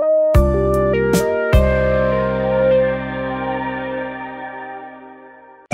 you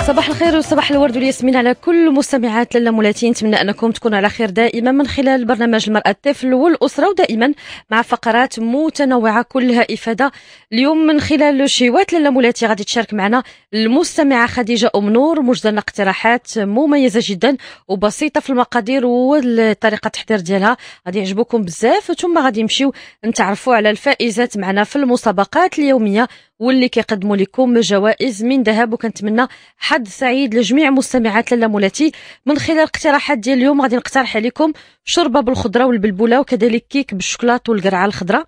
صباح الخير وصباح الورد والياسمين على كل مستمعات لاله مولاتي نتمنى أنكم تكونوا على خير دائما من خلال برنامج المرأة الطفل والأسرة ودائما مع فقرات متنوعة كلها إفادة. اليوم من خلال شيوات لاله مولاتي غادي تشارك معنا المستمعة خديجة أم نور موجده لنا اقتراحات مميزة جدا وبسيطة في المقادير وطريقه التحضير ديالها. غادي يعجبوكم بزاف ثم غادي نمشيو نتعرفوا على الفائزات معنا في المسابقات اليومية واللي كيقدموا لكم جوائز من ذهب وكنتمنى حظ سعيد لجميع مستمعات لاله مولاتي من خلال الاقتراحات ديال اليوم غادي نقترح عليكم شوربة بالخضرة والبلبولة وكذلك كيك بالشوكولاط والقرعة الخضراء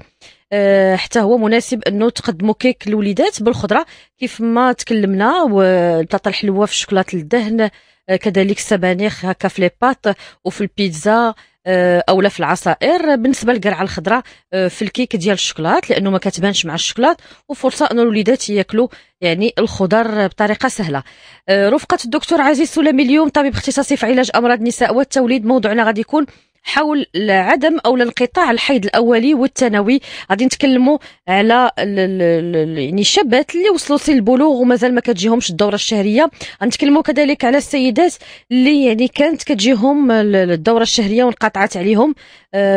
أه حتى هو مناسب أنه تقدموا كيك الوليدات بالخضرة كيف ما تكلمنا والبطاطا الحلوة في الشوكولاط الدهن أه كذلك السبانخ هكا في لي وفي البيتزا آه، اولا في العصائر. بالنسبة للقرعة الخضراء آه، في الكيك ديال الشوكولات لأنه ما كتبانش مع الشوكولات وفرصة أن الوليدات ياكلوا يعني الخضر بطريقة سهلة. آه، رفقة الدكتور عزيز سلامي اليوم طبيب اختصاصي في علاج أمراض النساء والتوليد موضوعنا غادي يكون حول عدم أو الانقطاع الحيض الأولي والثانوي غادي نتكلموا على يعني الشابات اللي وصلوا سن البلوغ ومازال ما كتجيهمش الدورة الشهرية. غنتكلموا كذلك على السيدات اللي يعني كانت كتجيهم الدورة الشهرية وانقطعت عليهم.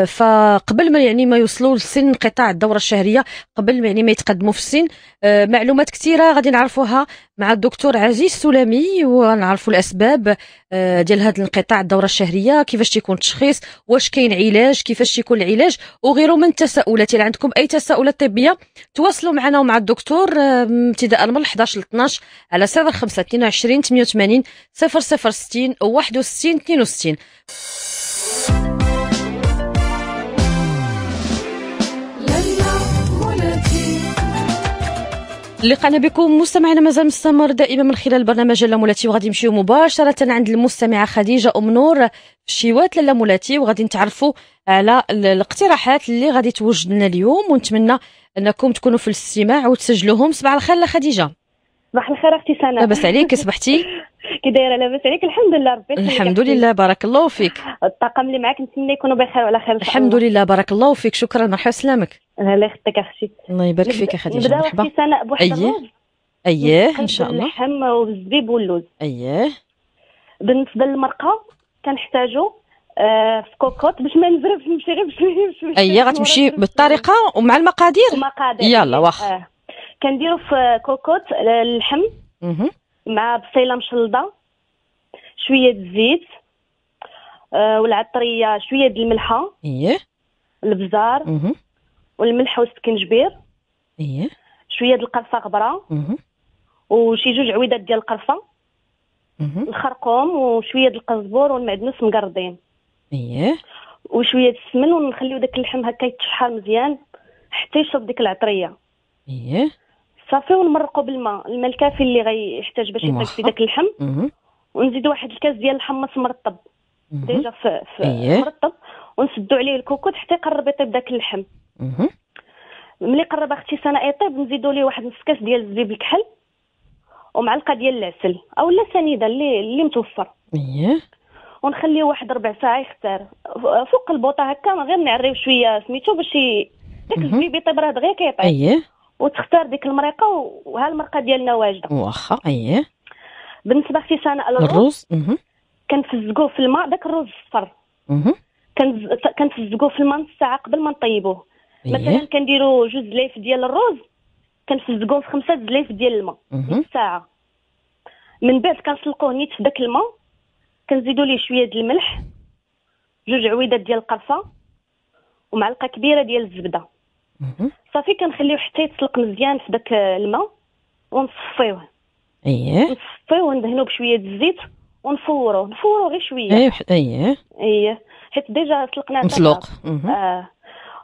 فقبل ما يعني ما يوصلوا لسن انقطاع الدورة الشهرية قبل ما يعني ما يتقدموا في السن آه، معلومات كثيرة غادي نعرفوها مع الدكتور عزيز سلامي ونعرفوا الأسباب آه، ديال هذا الانقطاع الدورة الشهرية كيفاش تيكون التشخيص واش كاين علاج كيفاش تيكون العلاج وغيره من التساؤلات. الا عندكم أي تساؤلات طبية تواصلوا معنا ومع الدكتور ابتداء من 11 ل 12 على 05 22 88 0060 61 62 لقانا بكم مستمعينا مازال مستمر دائما من خلال برنامج لاله مولاتي وغادي نمشيو مباشرة عند المستمعة خديجة أم نور شيوات لاله مولاتي وغادي نتعرفوا على الاقتراحات اللي غادي توجد لنا اليوم ونتمنى أنكم تكونوا في الاستماع وتسجلوهم. صباح الخير خديجة. صباح الخير أختي سناء لاباس عليك صبحتي. كي دايرة لاباس عليك الحمد لله ربي الحمد لله بارك الله فيك. الطاقم اللي معاك نتمنى يكونوا بخير وعلى خير الحمد لله بارك الله فيك. شكرا مرحبا سلامك. الله يخطيك أختي الله يبارك فيك خديجة مرحبا. نبداو سناء بواحد أييه. أييه إن شاء الله. اللحم والزبيب واللوز. أييه. بالنسبة للمرقة كنحتاجو آه في كوكوط باش ما نزربش نمشي غير بشويه أييه غتمشي بالطريقة ومع المقادير. المقادير. يلا واخا آه. كنديرو في كوكوط اللحم. مع بصيلة مشلضة. شوية الزيت آه والعطرية شوية د الملحة. أييه. البزار. والملح والسكنجبير. اييه شوية د القرفة غبرة. وشي جوج عويدات ديال القرفة. الخرقوم وشوية د القزبور والمعدنوس مقردين. اييه وشوية السمن ونخليو داك اللحم هكا يتشحر مزيان حتى يشرب ديك العطرية. اييه صافي ونمرقو بالماء. الماء الكافي اللي غيحتاج باش يطيب في داك اللحم. ونزيد واحد الكاس ديال الحمص مرطب. déjà في, في إيه. مرطب. ونسدو عليه الكوكوط حتى يقرب يطيب داك اللحم. ملي قرب أختي سناء يطيب نزيدو ليه واحد نص كاس ديال الزبيب الكحل ومعلقة ديال العسل أو لا سنيده اللي اللي متوفر. اييه ونخليه واحد ربع ساعة يختار. فوق البوطة هكا غير نعريو شوية سميتو باش داك الزبيب يطيب راه دغيا كيطيب. اييه وتختار ديك المريقة وها المرقه ديالنا واجدة. واخا اييه بالنسبة أختي سناء الرز كنفزقوه في الماء داك الرز الصفر كنفزقوه في الماء نص ساعة قبل ما نطيبوه. إيه. مثلا كنديروا جوج زلايف ديال الرز كنفزقوه في خمسة زلايف ديال الماء نص ساعة. من بعد كنسلقوه نيت في داك الماء كنزيدوا ليه شوية ديال الملح جوج عويدات ديال القرفة ومعلقة كبيرة ديال الزبدة. صافي كنخليوه حتى يتسلق مزيان في داك الماء ونصفيوه اييه نصفيوه وندهنوه بشوية الزيت ونفوروه. نفوروه غير شوية. اييه اييه حيت déjà سلقناه مسلوق. آه.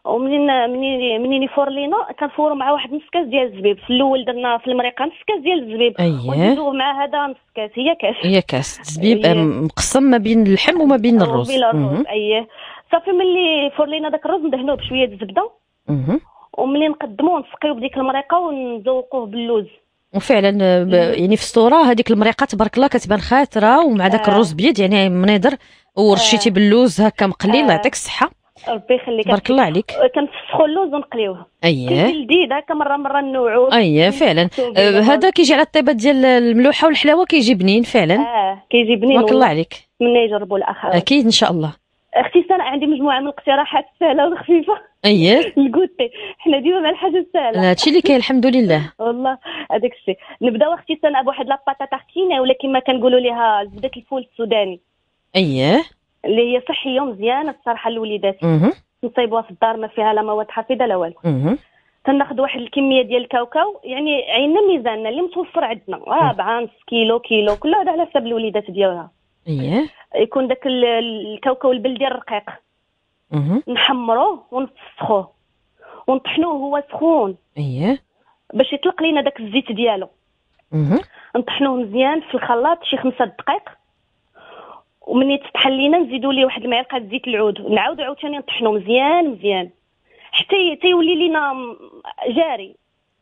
ومنين منين منين يفور لينا؟ كنفورو مع واحد نص كاس ديال الزبيب. في الأول درنا في المريقة نص كاس ديال الزبيب. اييه مع هذا نص كاس هي كاس. هي كاس. الزبيب. مقسم ما بين اللحم وما بين الرز. وبين الرز. اييه صافي ملي يفور لينا داك الرز ندهنوه بشوية الزبده وملي نقدموه نسقيو بديك المريقة ونذوقوه باللوز. وفعلا ب... يعني في الصورة هذيك المريقة تبارك الله كتبان خاطرة ومع داك آه. الرز بيض يعني منيضر ورشيتي آه. باللوز هكا مقلي الله آه. يعطيك الصحه. ربي يخليك. تبارك الله عليك. كنفسخوا اللوز ونقليوه اييه لذيذ هكا مرة مرة نوعو. اييه فعلا. آه، هذا كيجي على الطيبة ديال الملوحة والحلاوة كيجي بنين فعلا. آه كيجي بنين تبارك الله عليك. من يجربوا الآخر. أكيد إن شاء الله. أختي سنة عندي مجموعة من الاقتراحات سهلة وخفيفة. اييه الكوتي. حنا ديما مع الحاجة السهلة. هادشي اللي كاين الحمد لله. والله هذاك الشيء. نبداو أختي سنة بواحد لاباطا تارتينه ولا كما كنقولوا ليها زبدة الفول السوداني. اييه اللي هي صحية ومزيانة الصراحة للوليدات. أها نصايبوها في الدار ما فيها لا مواد حافظه لا والو. تناخذ واحد الكمية ديال الكاوكاو يعني عينا ميزاننا اللي متوفر عندنا. ربعة نص كيلو كيلو كل هذا على حساب الوليدات ديالها. اييه يكون داك ال- الكاوكاو البلدي الرقيق. نحمروه ونفسخوه. ونطحنوه هو سخون. اييه باش يطلق لينا داك الزيت ديالو. نطحنوه مزيان في الخلاط شي خمسة دقائق ومن يتطحن لينا نزيدوا ليه واحد المعلقة زيت العود. نعاودوا عاوتاني نطحنوه مزيان مزيان. حتى تيولي لينا جاري.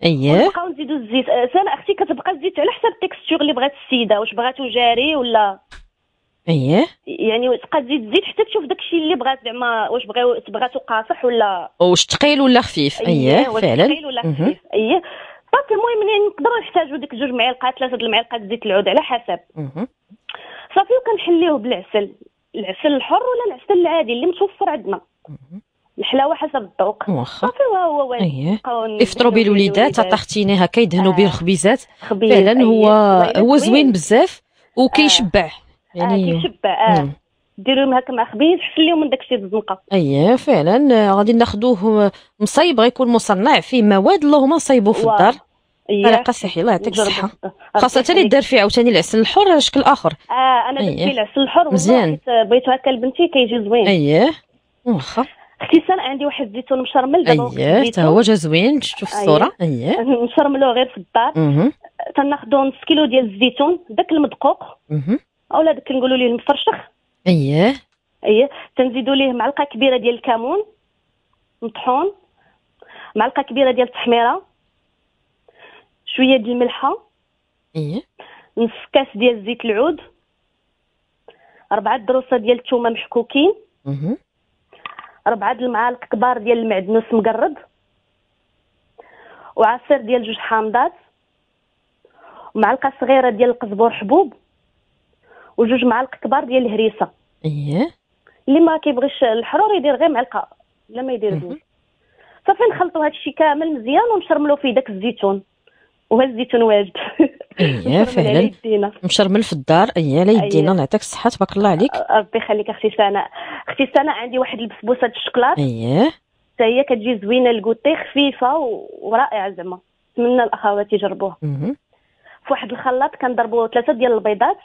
أييه. ونبقاو نزيدوا الزيت. سنة أختي كتبقى الزيت على حسب التكستور اللي بغات السيدة. واش بغاتو جاري ولا؟ أييه. يعني تبقى تزيد زيت حتى تشوف داكشي اللي بغات. زعما واش بغاو بغاتو قاصح ولا؟ واش ثقيل ولا خفيف؟ أييه واش فعلا. ثقيل ولا. خفيف؟ أييه. صافي المهم يعني نقدروا نحتاجوا ديك جوج معالق ثلاثة د المعالقات زيت العود على حسب. صافي وكنحليوه بالعسل العسل الحر ولا العسل العادي اللي متوفر عندنا. الحلاوة حسب الذوق. واخا. صافي وهو نبقاو يفطروا به الوليدات. طاحتينه هكا يدهنوا به آه. الخبيزات. خبيز فعلا هو. هو زوين بزاف وكيشبع. يعني يعني كيشبع. آه. ديروهم هكا مع خبيز حسن لهم من داكشي الزنقه اييه فعلا. آه، غادي ناخذوه مصيب غيكون مصنع فيه مواد اللهم نصيبوه في. الدار. طريقه صحيه الله يعطيك. الصحة. ربي خاصة اللي. دار فيه عاوتاني العسل الحر شكل آخر. آه أنا درت أييه. فيه العسل الحر مزيان. حيت بغيتو هكا لبنتي كيجي زوين. اييه واخا. أختي سنة عندي واحد الزيتون مشرمل دابا اييه. حتى هو جا زوين شفتو في أييه. الصورة. اييه نشرملوه غير في الدار. تناخدو نص كيلو ديال الزيتون داك المدقوق. اولا داك كنقولوا ليه المفرشخ. اييه اييه تنزيدوا ليه معلقة كبيرة ديال الكمون. مطحون. معلقة كبيرة ديال التحميرة. شوية ديال الملحه اييه نص كاس ديال زيت العود. أربعة دروسة ديال الثومة محكوكين. أربعة المعالق كبار ديال المعدنوس مقرد. وعصير ديال جوج حامضات. ومعلقة صغيرة ديال القزبور حبوب. وجوج معالق كبار ديال الهريسة. اييه اللي ما كيبغيش الحرور يدير غير معلقة لا ما يدير زوج. صافي نخلطوا هادشي كامل مزيان ونشرملو فيه داك الزيتون. وهذا الزيتون واجد نشرمل عليه فعلا يدينا. مشرمل في الدار. اييه لا يدينا أييه. الله يعطيك الصحة تبارك الله عليك. ربي يخليك أختي سناء أختي سناء عندي واحد البسبوسة د الشوكولات. اييه حتى هي كتجي زوينة الكوتي خفيفة ورائعة زعما. نتمنى الاخوات يجربوها في واحد الخلاط كنضربوا ثلاثة ديال البيضات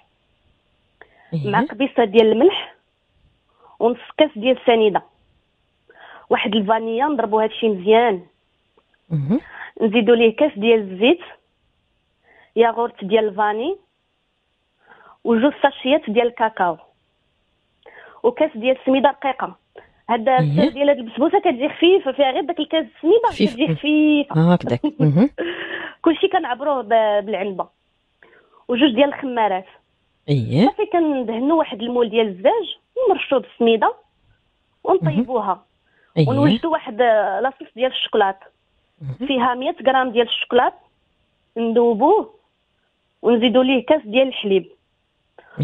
مع اييه قبيصة ديال الملح ونص كاس ديال السنيده واحد الفانيا نضربوا هادشي مزيان. أها نزيدوا ليه كاس ديال الزيت ياغورت ديال الفاني وجوج ساشيات ديال الكاكاو وكاس ديال السميده رقيقه هاد. السر ديال هاد البسبوسه كتجي خفيفه فيها غير داك الكاس السميده. كتجي خفيفه هكذاك كلشي كنعبروه بالعنبه وجوج ديال الخمارات اييه صافي كندهنوا واحد المول ديال الزاج ونرشوه بالسميده ونطيبوها ونوجدوا واحد لاصوص ديال الشوكولات مهم. فيها 100 غرام ديال الشوكولات نذوبوه ونزيدوا ليه كاس ديال الحليب.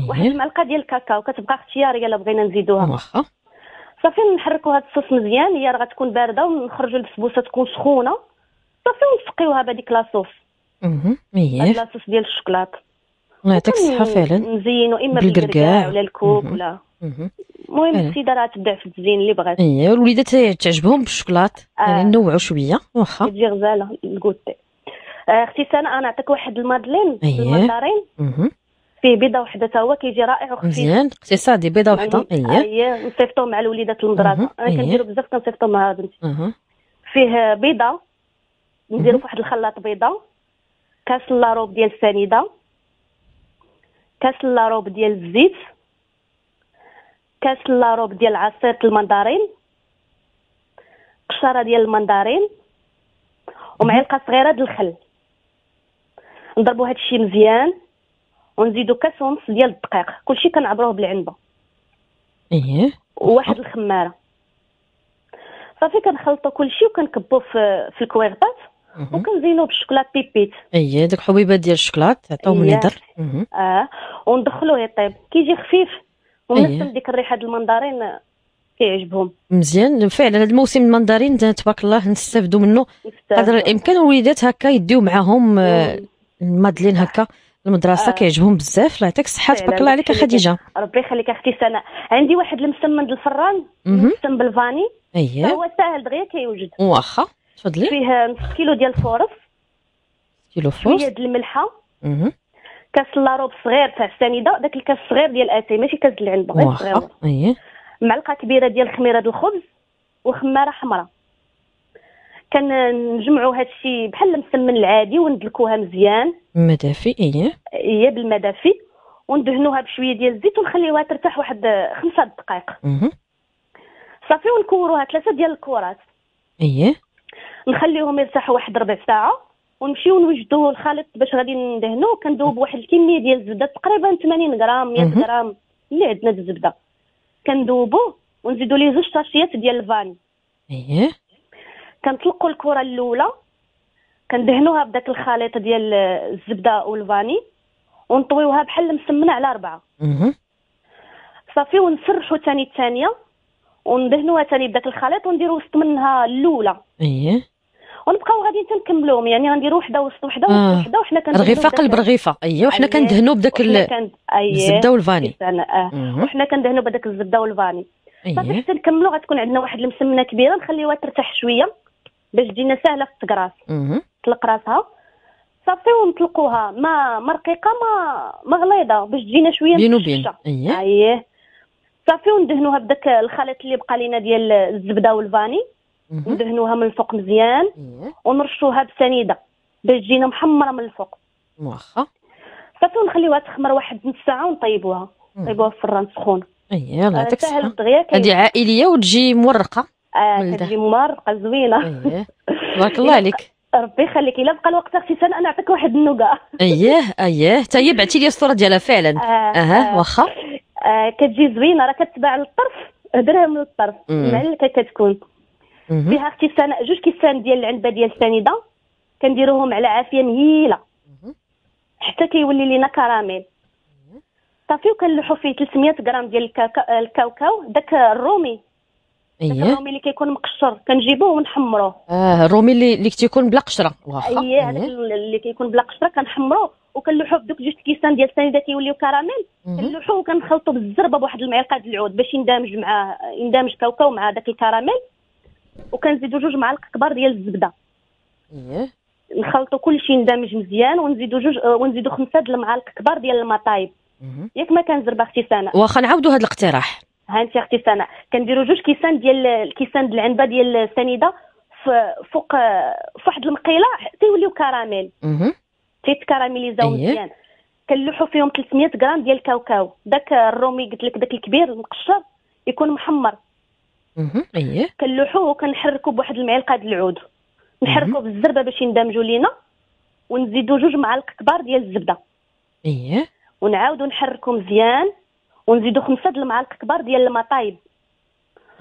واحد اييه المعلقه ديال الكاكاو كتبقى اختياريه الا بغينا نزيدوها. واخا. صافي نحركوا هاد الصوص مزيان هي راه غتكون باردة ونخرجوا البسبوسة تكون سخونة. صافي ونسقيوها بهذيك لاصوص أها لاصوص ديال الشوكولات. الله يعطيك الصحة فعلا. نزينو إما. بالقرقاع. ولا الكوك. ولا. المهم. السيدة راه تبدع في التزيين اللي بغات. اييه الوليدات تعجبهم بالشوكولات. يعني آه. نوعوا شوية واخا. تجي غزاله الكوتي أختي سناء أنا نعطيك واحد ال madeleine أيه. فيه بيضة وحده تا هو كيجي رائع وخفيف. مزيان. اقتصادي بيضة وحده اييه اييه نصيفطوه مع الوليدات المدرسة. أنا أيه. كنديرو بزاف كنصيفطو مع بنتي. فيه بيضة. نديرو مهم. في واحد الخلاط بيضة. كاس لعروب ديال السنيده كاس لعروب ديال الزيت. كاس لعروب ديال عصير المندارين قشرة ديال المندارين ومعلقة صغيرة ديال الخل. نضربوا هاد الشيء مزيان ونزيدو كاس ونص ديال الدقيق. كلشي كنعبروه بالعنبة. اييه وواحد الخمارة. صافي كنخلطو كلشي وكنكبوه في في الكويغطات مهم. وكنزينوه بالشوكولات بيبيت. اي ديك الحبيبات ديال الشوكولات عطاو من إيه. مهم. آه وندخلوه يطيب. كيجي خفيف. إيه. ومنسم ديك الريحة ديال المندرين كيعجبهم. مزيان. فعلا هذا الموسم المندرين تبارك الله نستافدوا منه. قدر الإمكان الوليدات هكا يديو معاهم آه، المادلين هكا. المدرسة آه. كيعجبهم بزاف. الله يعطيك الصحة. تبارك الله عليك خديجة. ربي يخليك أختي سناء عندي واحد المسمن ديال الفران مهم. مسم بالفاني. اييه هو ساهل دغيا كيوجد. واخا. تفضلي. فيه نص كيلو ديال الفورص كيلو شوية فورس ديال الملحة. كاس لعروب صغير تاع السنيدة داك الكاس الصغير ديال اتاي ماشي كاس العنبه غير صغير. معلقة كبيرة ديال خميرة د الخبز وخميرة حمراء. كنجمعوا هذا الشيء بحال المسمن العادي وندلكوها مزيان. مدافي اييه هي بالماء دافي وندهنوها بشوية ديال الزيت ونخليوها ترتاح واحد خمسة دقائق. صافي ونكوروها ثلاثة ديال الكورات. اييه نخليهم يرتاحوا واحد ربع ساعة. ونمشيو نوجدوا الخليط باش غادي ندهنوه كندوب واحد الكمية ديال الزبدة تقريبا 80 غرام 100 مهم. غرام اللي عندنا الزبدة. كندوبوه ونزيدوا ليه زوج طاشيات ديال الفاني. اييه كنطلقوا الكرة الأولى كندهنوها بداك الخليط ديال الزبدة والفاني ونطويوها بحال المسمنه على اربعه. صافي ونسرحوا ثاني الثانية وندهنوها ثاني بداك الخليط ونديروا وسط منها الأولى. اييه ونبقاو غاديين تنكملوهم يعني غنديروا وحده وسط وحده آه. وسط وحده وحنا كندهنوا رغيفه قلب رغيفه اييه وحنا. كندهنوا بداك كن-. الزبدة والفاني مهم. وحنا كندهنوا بداك الزبدة والفاني صافي اييه حتى نكملوا غتكون عندنا واحد المسمنة كبيرة نخليوها ترتاح شوية باش تجينا سهلة في التقراص. تطلق راسها صافي ونطلقوها ما ما رقيقه ما ما غليظة باش تجينا شوية بين وبين. اييه اييه صافي وندهنوها بداك الخليط اللي بقى لينا ديال الزبدة والفاني. ندهنوها من الفوق مزيان. اييه ونرشوها بسنيدة باش تجينا محمرة من الفوق. واخا. صافي ونخليوها تخمر واحد نص ساعة ونطيبوها. نطيبوها في الفران سخون اييه الله آه، يعطيك الصحه هذه عائلية وتجي مورقة. ولده. كتجي مرقه زوينة. تبارك الله عليك. ربي يخليك. إلا بقى الوقت أختي سنة أنا نعطيك واحد النوكا اييه اييه حتى هي بعتي لي الصورة ديالها فعلا. آه أها آه. واخا. آه كتجي زوينة راه كتباع للطرف درهم مم. معلكة كتكون. فيها أختي سناء جوج كيسان ديال العنبه ديال السنيده كنديروهم على عافية مهيله. حتى كيولي لينا كراميل. صافي وكنلوحو فيه 300 غرام ديال الكاوكاو. داك الرومي. اييه الرومي اللي كيكون مقشر. كنجيبوه ونحمروه. آه الرومي اللي اللي تيكون بلا قشرة. واخا. اييه هذاك اييه اللي كيكون بلا قشرة كنحمروه. وكنلوحوه بدوك جوج كيسان ديال السنيده كيوليو كراميل. كنلوحوه وكنخلطو بالزربة بواحد المعلقة د العود باش يندمج مع يندمج كاوكاو مع داك الكراميل. وكنزيدو جوج معالق كبار ديال الزبده. اييه نخلطو كلشي يندمج مزيان ونزيدو جوج آه، ونزيدو خمسة د المعالق كبار ديال الماء طايب مهم. ياك ما كنزرب أختي سناء واخا نعاودوا هذا الاقتراح. ها انت أختي سناء كنديرو جوج كيسان ديال الكيسان د العنبة ديال السنيدة فوق آه، فواحد المقيله حتى يوليو كراميل. تيتكراميليزاو أيه. مزيان. كنلوحو فيهم 300 غرام ديال الكاوكاو. داك الرومي قلت لك داك الكبير المقشر يكون محمر. اييه كنلوحوه وكنحركو بواحد المعلقة د العود. نحركو بالزربة باش يندمجوا لينا ونزيدو جوج معالق كبار ديال الزبدة. اييه ونعاودو نحركو مزيان ونزيدو خمسة د المعالق كبار ديال الماء طايب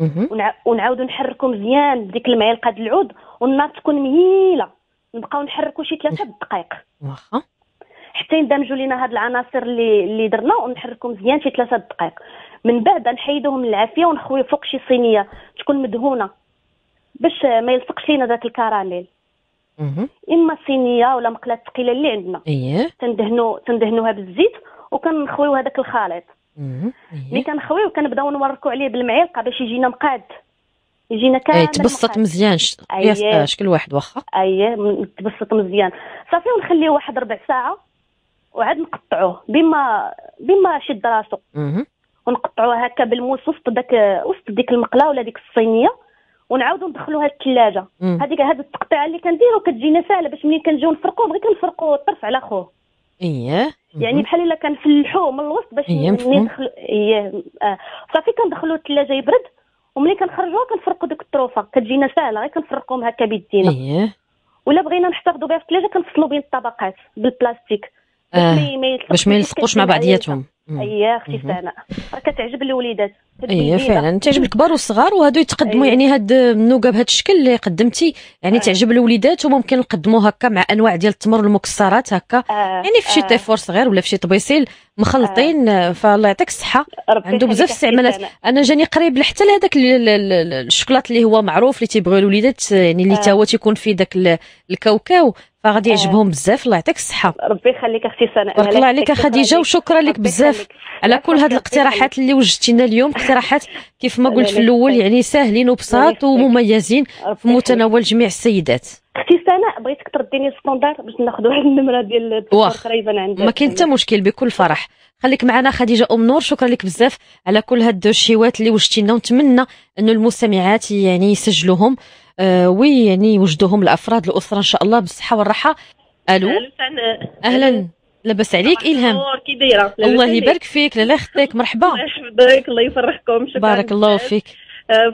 مهم. ونع- ونعاودو نحركو مزيان بديك المعلقة د العود والنار تكون مهيلة. نبقاو نحركو شي ثلاثة دقائق واخا. حتى يندمجوا لينا هاد العناصر اللي اللي درنا ونحركو مزيان شي ثلاثة دقائق. من بعد نحيدوهم من العافية ونخوي فوق شي صينية تكون مدهونة باش ما يلصقش لينا داك الكراميل. إما صينية ولا مقلة ثقيلة اللي عندنا. اييه تندهنو تندهنوها بالزيت وكنخويو هذاك الخليط. مهم. ملي كنخويو كنبداو نوركو عليه بالمعلقة باش يجينا مقاد. يجينا كامل اي تبسط. مزيان. آه، شكل واحد واخا. أييه تبسط مزيان. صافي ونخليه واحد ربع ساعة. وعاد نقطعوه. بما بما شد راسو. ونقطعوه هكا بالموس وسط داك وسط ديك المقله ولا ديك الصينية. ونعاودو ندخلوها للثلاجه. هذيك هاد التقطيعه اللي كنديرو كتجينا سهله باش ملي كنجيو نفرقوه. غير كنفرقوا الطرف على خوه. اييه يعني. بحال إلا كنفلحوه من الوسط باش إيه،. ندخل إيه آه. صافي كندخلوه للثلاجه يبرد. وملي كنخرجوه كنفرقوا ديك الطروفة. كتجينا سهله غير كنفرقوهم هكا بيدينا. اييه ولا بغينا نحتفظوا بها في الثلاجة كنفصلوا بين الطبقات بالبلاستيك. آه، باش ما يلصقوش مع بعضياتهم. اييه أختي. سناء راه كتعجب الوليدات إيه فعلا تعجب الكبار والصغار وهادو يتقدموا أيه. يعني هاد النوقة بهذا الشكل اللي قدمتي يعني أه. تعجب الوليدات وممكن نقدموا هكا مع أنواع ديال التمر والمكسرات هكا أه. يعني في شي أه. تيفور صغير ولا في شي طبيسيل مخلطين أه. فالله يعطيك الصحة عنده بزاف استعمالات أنا جاني قريب حتى لهذاك الشوكولات اللي هو معروف اللي تيبغيو الوليدات يعني اللي تا هو تيكون فيه داك الكاوكاو فغادي يعجبهم بزاف الله يعطيك الصحة. ربي يخليك أختي سناء بارك الله عليك خديجة وشكرا لك بزاف. على كل هاد الاقتراحات اللي وجدتي لنا اليوم اقتراحات كيف ما قلت في الأول يعني ساهلين وبساط ومميزين في متناول جميع السيدات. أختي سناء بغيتك ترديني السطوندار باش ناخذ واحد النمرة ديال قريبا عندك. ما كاين حتى مشكل بكل فرح. خليك معنا خديجة أم نور شكرا لك بزاف على كل هاد الشيوات اللي وجدتي لنا ونتمنى انه المستمعات يعني يسجلوهم. آه ويعني يوجدوهم لافراد الأسرة إن شاء الله بالصحة والراحة. ألو؟ أهلا لاباس عليك إلهام. كي دايرة؟ الله يبارك فيك لاله يخطيك مرحبا. الله يحفظك الله يفرحكم شكرا. بارك الله فيك.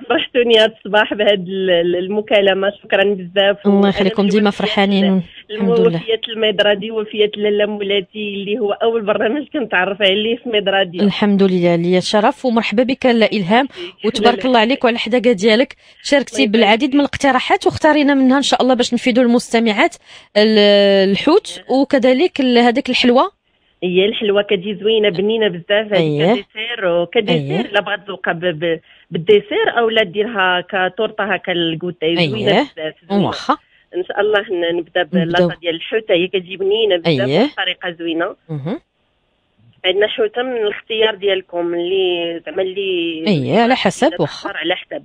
فرحتوني هذا الصباح بهذه المكالمة. شكرا بزاف. الله يخليكم ديما فرحانين. الحمد لله. وفيات الميدرادي وفيات لاله مولاتي اللي هو أول برنامج كنتعرف عليه في ميدرادي الحمد لله. لي شرف ومرحبا بك لا إلهام. وتبارك الله عليك وعلى الحداقه ديالك. شاركتي بالعديد من الاقتراحات واختارينا منها إن شاء الله باش نفيدوا المستمعات الحوت. وكذلك هذيك الحلوة. هي الحلوة كتجي زوينه بنينة بزاف أيه. ك dessert وك dessert أيه. لا بغات تذوقها بال dessert أو لا ديرها كتورتة هكا ال goûter زوينة أيه. بزاف واخا. إن شاء الله نبدأ باللاطه ديال الحوتة هي كتجي بنينة بزاف. بطريقة زوينة. عندنا حوتة من الاختيار ديالكم اللي زعما اللي اييه على حسب واخا. على حسب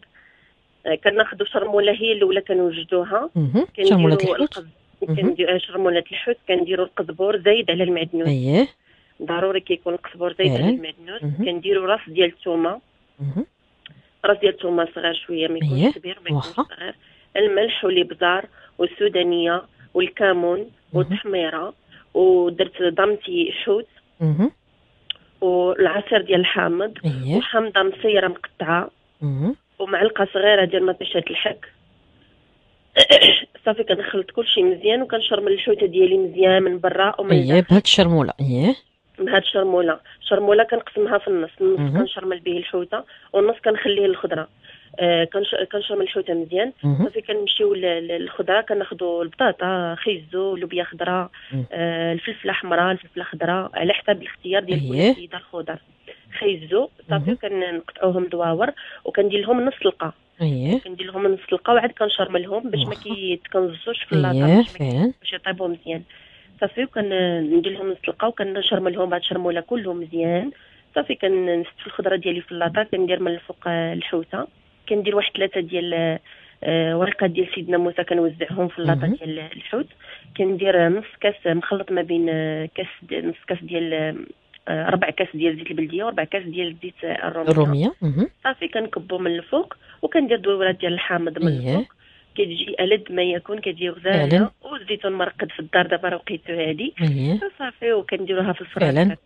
كناخذوا شرمولة هي الأولى كنوجدوها. كنديروا الحوت كندير شرموله الحوت كنديروا القزبور زايد على المعدنوس. اييه ضروري كيكون القزبور زايد على المعدنوس. كنديروا راس ديال الثومه راس ديال الثومه صغير شوية ما يكونش كبير ما يكونش صغير الملح والإبزار والسودانية والكمون والتحميرة ودرت ضمتي حوت والعصير ديال الحامض أيه. وحامضه مصيرة مقطعة ومعلقة صغيرة ديال مطيشه الحك. صافي كنخلط كلشي مزيان وكنشرمل الحوتة ديالي مزيان من برا ومن أييه بهاد الشرمولة. أييه. بهاد الشرمولة. الشرمولة كنقسمها في النص. النص كنشرمل به الحوتة والنص كنخليه للخضرة. آه كنشرمل الحوتة مزيان. صافي كنمشيو للخضرة كناخذوا البطاطا خيزو لوبيا خضراء آه الفلفلة حمراء الفلفلة خضراء على حسب الاختيار ديال كل سيده الخضر خيزو صافي كنقطعوهم دواور وكندير لهم نص القا. اييه كندير لهم نص القا وعاد كنشرملهم باش ما كيتكنزوش في اللاطه اييه باش يطيبوا مزيان. صافي وكندير لهم نص القا وكنشرملهم بعد شرموله كلهم مزيان. صافي كنستف الخضرة ديالي في اللاطه كندير من الفوق الحوتة. كندير واحد ثلاثة ديال آه، ورقات ديال سيدنا موسى كنوزعهم في اللاطه ديال الحوت. كندير نص كاس مخلط ما بين آه، كاس نص كاس ديال آه، ربع كاس ديال زيت البلدية وربع كاس ديال زيت الرومية. الرومية. صافي كنكبو من الفوق وكندير دويرات ديال الحامض من إيه. الفوق. كتجي ألد ما يكون كتجي غزالة والزيتون مرقد في الدار دابا راه وقيتو هادي. إيه. صافي وكنديروها في الفران آه،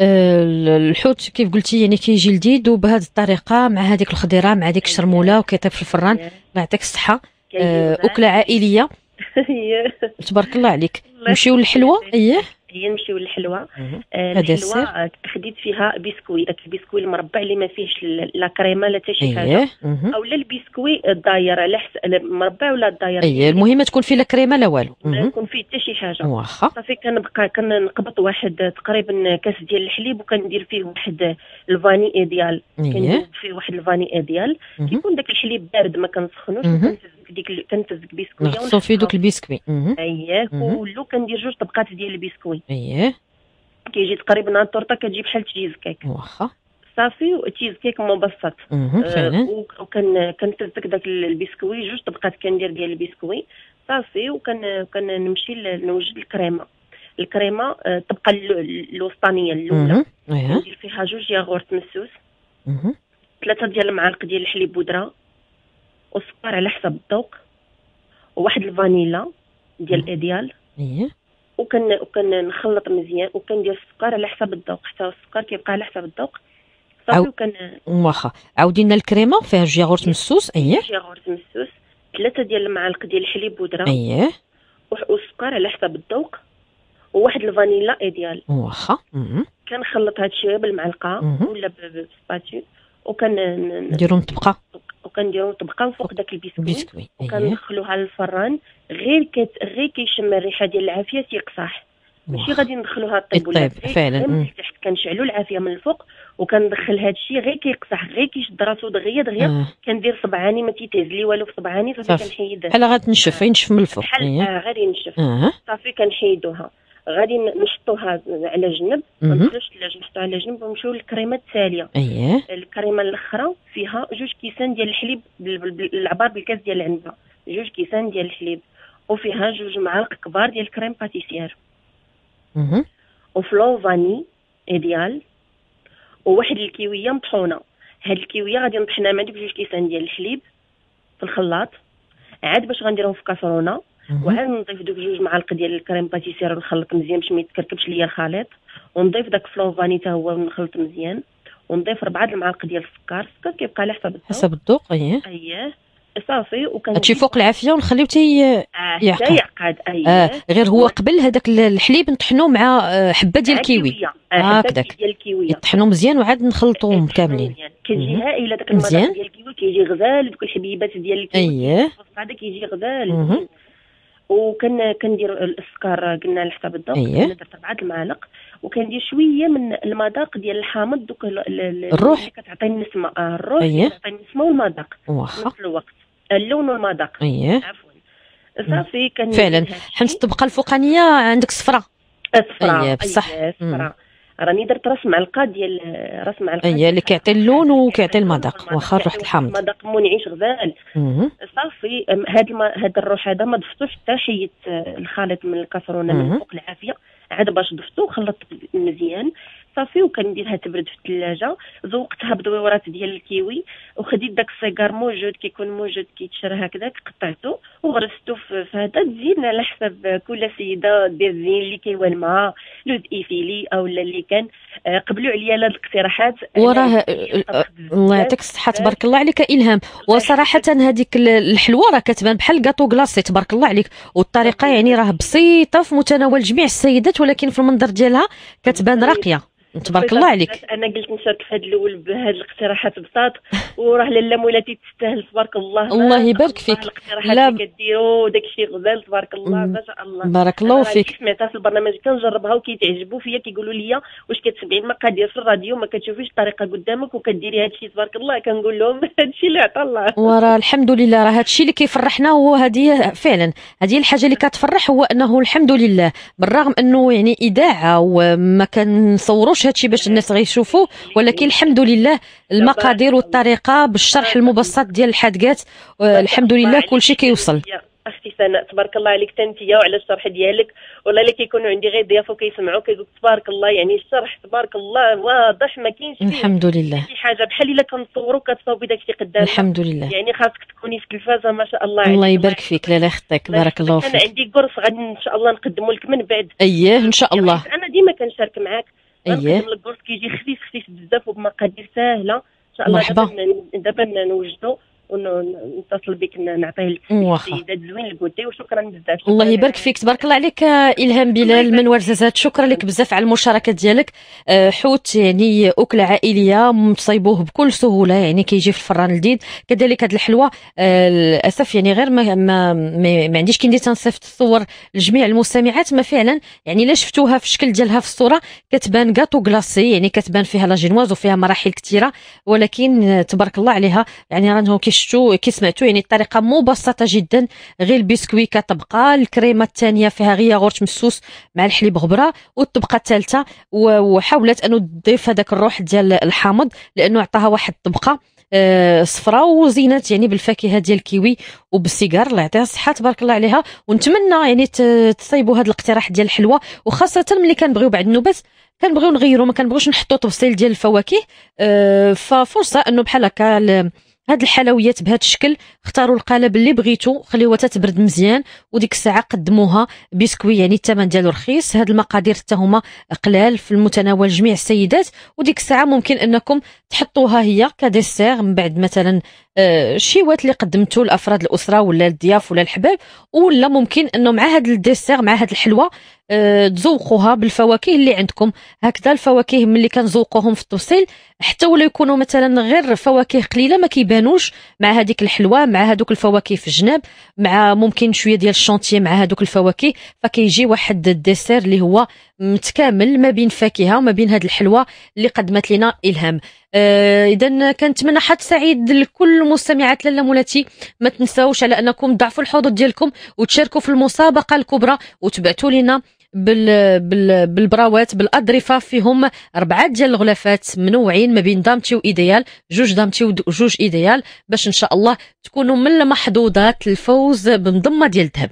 الحوت كيف قلتي يعني كيجي لذيذ وبهذه الطريقة مع هذيك الخضيرة مع هذيك الشرمولة وكيطيب في الفران. الله يعطيك الصحة. آه، أكلة عائلية. تبارك الله عليك. نمشيو للحلوه اييه هي نمشيو للحلوة. آه الحلوة خديت فيها بسكوي. داك البسكوي المربع اللي ما فيهش لا كريمة لا حتى شي حاجة. أو لا البسكوي الداير على حسب المربع ولا الداير اييه المهم تكون فيه لا كريمة لا والو. ما يكون فيه حتى شي حاجة. واخا. صافي كنبقى كنقبط واحد تقريبا كاس ديال الحليب وكندير فيه واحد الفانيلا إيديال. كندير فيه واحد الفانيلا إيديال. كيكون داك الحليب بارد ما كنسخنوش ديك كنتزك بسكويه نغصو في دوك البسكوي. اييه كلو كندير جوج طبقات ديال البسكوي. اييه كيجي تقريبا التورتة كتجي بحال تشيز كيك. واخا. صافي تشيز كيك مبسط. فعلا. وكان كنتزك داك البسكوي جوج طبقات كندير ديال البسكوي. صافي وكان كنمشي نوجد الكريمة. الكريمة الطبقة الوسطانية الأولى. كندير فيها جوج ياغورت مسوس ثلاثة ديال المعالق ديال الحليب بودرة. والسكر على حسب الذوق. وواحد الفانيلا ديال إيه وكن وكن نخلط مزيان وكندير السكر على حسب الذوق. حتى السكر كيبقى على حسب الذوق. صافي وكن واخا. عاودي لنا الكريمة فيها جوج ياغورت مسوس اييه جوج ياغورت مسوس ثلاثة ديال المعالق ديال الحليب بودره اييه والسكر على حسب الذوق. وواحد الفانيلا إيديال. واخا. كنخلط هاد الشيء بالمعلقة ولا بال spatule وكان نديرو طبقة. وكنديرو طبقة فوق داك البسكويت بسكوي وكندخلوها للفران غير كت... غير كيشم الريحة ديال العافية تيقصح ماشي غادي ندخلوها طيب ولا فعلا تحت كنشعلوا العافية من الفوق وكندخل هذا الشيء غير كيقصح غير كيشد راسو دغيا دغيا آه. كندير صبعاني ما تيتهز لي والو في صبعاني صافي كنحيد بحال غتنشف ينشف من الفوق بحال. آه غادي ينشف. آه. صافي كنحيدوها. غادي نحطوها على جنب. ما ندخلوش الثلاجه نحطوها على جنب ونمشيو للكريمة التالية. اييه الكريمة الأخرى فيها جوج كيسان ديال الحليب العبار بالكاس ديال العنبه جوج كيسان ديال الحليب. وفيها جوج معالق كبار ديال الكريم باتيسير وفلو فاني إيديال. وواحد الكيوية مطحونة. هاد الكيوية غادي نطحنها مع ديك جوج كيسان ديال الحليب في الخلاط. عاد باش غنديرهم في كاسرونة. وعاد نضيف دوك جوج معالق ديال الكريم باتيسير ونخلط مزيان باش ما يتكركبش ليا الخليط. ونضيف داك فلو فاني حتى هو ونخلط مزيان. ونضيف ربعة المعالق ديال السكر. السكر كيبقى على حسب الذوق حسب الذوق اييه اييه صافي. وكان هادشي فوق العافية ونخليو آه يعقد. يعقد. اييه آه غير هو قبل هذاك الحليب نطحنوه مع آه، حبة ديال الكيوي هكذاك ديال الكيوي يطحنوا مزيان وعاد نخلطوهم كاملين. كتجي هائله داك المذاق ديال الكيوي كيجي غزال. دوك الحبيبات ديال الكيوي اييه هذا كيجي غزال. وكان كندير السكر قلنا حسب الذوق أيه. درت أربعة المعالق وكندير شوية من المذاق ديال الحامض دوك الروح اللي كتعطي النسمه آه الروح أيه. كتعطي النسمه والمذاق. في الوقت. اللون والمذاق. اييه عفوا. صافي كان فعلا. حمت الطبقه الفوقانية عندك صفراء صفراء اييه بصح. أيه صفراء راني درت راس معلقه ديال راس معلقه اييه اللي كيعطي اللون وكيعطي المذاق واخا ريحه الحامض المذاق منعش غزال. صافي هذا الم... هذا الروح هذا ما ضفتوش حتى حيت الخليط من الكاسرونة من فوق العافية. عاد باش ضفتو خلطت مزيان. صافي وكنديرها تبرد في الثلاجه زوقتها بدويورات ديال الكيوي. وخديت داك السيجار موجود كيكون موجود كيتشرى هكذاك قطعته وغرستو في هذا. تزيد على حسب كل سيدة دير الزين اللي كيوالمها لوز effilé أو اللي كان. آه، قبلوا عليا هاد الاقتراحات. وراه الله يعطيك الصحة تبارك الله عليك إلهام. وصراحة هذيك الحلوة راه كتبان بحال gâteau glacé تبارك الله عليك. والطريقة يعني راه بسيطة في متناول جميع السيدات ولكن في المنظر ديالها كتبان راقية. تبارك الله عليك. أنا قلت نشارك في هذا الأول بهذه الاقتراحات بساط وراه لاله مولاتي تستاهل تبارك الله. الله يبارك فيك. لا كديروا داك الشيء غزال تبارك الله ما شاء الله. بارك الله فيك. سمعتها في البرنامج كنجربها وكيتعجبوا فيا كيقولوا لي واش كتسمعي المقادير في الراديو ما كتشوفيش الطريقة قدامك وكديري هذا الشيء تبارك الله. كنقول لهم هذا الشيء اللي عطى الله. وراه الحمد لله راه هذا الشيء اللي كيفرحنا هو هذه فعلا هذه الحاجة اللي كتفرح هو أنه الحمد لله. بالرغم أنه يعني اذاعه وما كنصوروش هذا الشيء باش الناس يشوفوا ولكن الحمد لله المقادير والطريقة بالشرح المبسط ديال الحدقات الحمد لله كل شيء كيوصل. أختي سناء تبارك الله عليك. تنتيا وعلى الشرح ديالك. والله إلا كيكونوا عندي غير ضياف وكيسمعوا كيقول تبارك الله يعني الشرح تبارك الله واضح ما كاينش الحمد لله. شي حاجة. بحال إلا كنصوروا كتصاوبي داكشي قدامك. الحمد لله. يعني خاصك تكوني في التلفازة ما شاء الله الله يبارك فيك. لا لا أختك بارك الله فيك. أنا عندي قرص غادي إن شاء الله نقدمه لك من بعد. أييه إن شاء الله. أنا ديما كنشارك معاك. اييه القرص كيجي خفيف خفيف بزاف وبمقادير ساهلة. إن شاء الله مرحبا. دابا نوجدو. ونتصل بك نعطيه للسيدات زوين الكوتي وشكرا بزاف. الله يبارك فيك تبارك الله عليك إلهام بلال من ورزازات شكرا لك بزاف على المشاركة ديالك. آه، حوت يعني اكله عائلية تصيبوه بكل سهولة يعني كيجي في الفران الجديد. كذلك هذه الحلوة آه، للأسف يعني غير ما ما, ما, ما عنديش كي ندير تنصيفط الصور لجميع المستمعات ما فعلا. يعني الا شفتوها في الشكل ديالها في الصورة كتبان gâteau glacé يعني كتبان فيها la génoise وفيها مراحل كثيره ولكن تبارك الله عليها يعني راه كيش شفتوا كي سمعتوا يعني الطريقة مبسطة جدا. غير البسكوي كطبقه الكريمة الثانية فيها غير ياغورت مسوس مع الحليب غبرة والطبقة الثالثه وحاولت أنه تضيف هذاك الروح ديال الحامض لأنه عطاها واحد الطبقة آه، صفراء وزينات يعني بالفاكهة ديال الكيوي وبالسيجار. الله يعطيها الصحة تبارك الله عليها. ونتمنى يعني تصيبوا هذا الاقتراح ديال الحلوه وخاصة ملي كنبغيو بعد النوبات كنبغيو نغيروا ما كنبغيوش نحطوا تفصيل ديال الفواكه. آه، ففرصة أنه بحال هكا هاد الحلويات بهذا الشكل اختاروا القالب اللي بغيتو خليوها تتبرد مزيان وديك الساعة قدموها بسكوي يعني الثمن ديالو رخيص. هاد المقادير حتى هما قلال في المتناول جميع السيدات. وديك الساعة ممكن أنكم تحطوها هي ك dessert من بعد مثلا آه، شيوات اللي قدمتو لأفراد الأسرة ولا الضياف ولا الحباب ولا ممكن إنه مع هذا ال dessert مع هذه الحلوة آه، تزوقوها بالفواكه اللي عندكم. هكذا الفواكه ملي كنزوقوهم في التوصيل حتى ولا يكونوا مثلا غير فواكه قليلة ما كيبانوش مع هذيك الحلوة مع هذوك الفواكه في الجناب مع ممكن شوية ديال الشونتيه مع هذوك الفواكه. فكيجي واحد الديسير اللي هو متكامل ما بين فاكهة وما بين هذه الحلوة اللي قدمت لنا إلهام. آه اذا كنتمنى حد سعيد لكل مستمعات لاله مولاتي. ما تنساوش على أنكم تضعفوا الحظوظ ديالكم وتشاركوا في المسابقة الكبرى وتبعتوا لنا بال بال بالبراوات بالأظرفة فيهم أربعة ديال الغلافات منوعين ما بين دامتي وإيديال جوج دامتي وجوج إيديال باش إن شاء الله تكونوا من المحظوظات الفوز بمضمة ديال الذهب.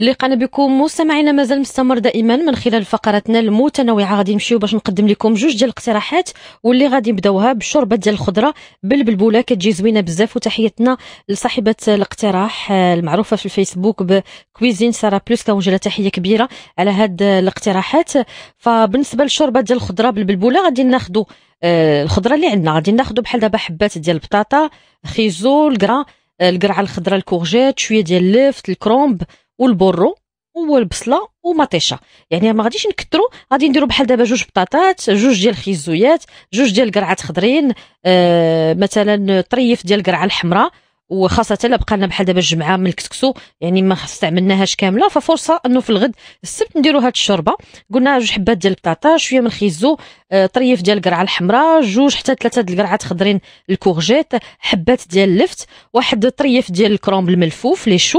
لقانا بكم مستمعينا مازال مستمر دائما من خلال فقراتنا المتنوعة. غادي نمشيو باش نقدم لكم جوج ديال الاقتراحات واللي غادي نبداوها بالشوربه ديال الخضرة بالبلبولة. كتجي زوينة بزاف وتحياتنا لصاحبة الاقتراح آه، المعروفة في الفيسبوك بكويزين سارا بلوس كنوجه تحية كبيرة على هاد الاقتراحات. فبالنسبة للشوربة ديال الخضرة بالبلبولة غادي ناخذوا آه، الخضرة اللي عندنا. غادي ناخذوا بحال دابا حبات ديال البطاطا خيزو الكرا آه، القرعة الخضراء ال courgette شوية ديال اللفت الكرومب. والبورو والبصلة ومطيشة. يعني ما غاديش نكثروا غادي نديروا بحال دابا جوج بطاطات جوج ديال الخيزويات جوج ديال القرعات خضرين آه مثلا طريف ديال القرعه الحمراء وخاصة الا بقى لنا بحال دابا الجمعه من الكسكسو يعني ما استعملناهاش كاملة ففرصة إنه في الغد السبت نديروا هاد الشوربة. قلنا جوج حبات ديال البطاطا شوية من الخيزو آه طريف ديال القرعه الحمراء جوج حتى ثلاثة ديال القرعات خضرين ال courgette حبات ديال اللفت واحد طريف ديال الكرومب الملفوف les choux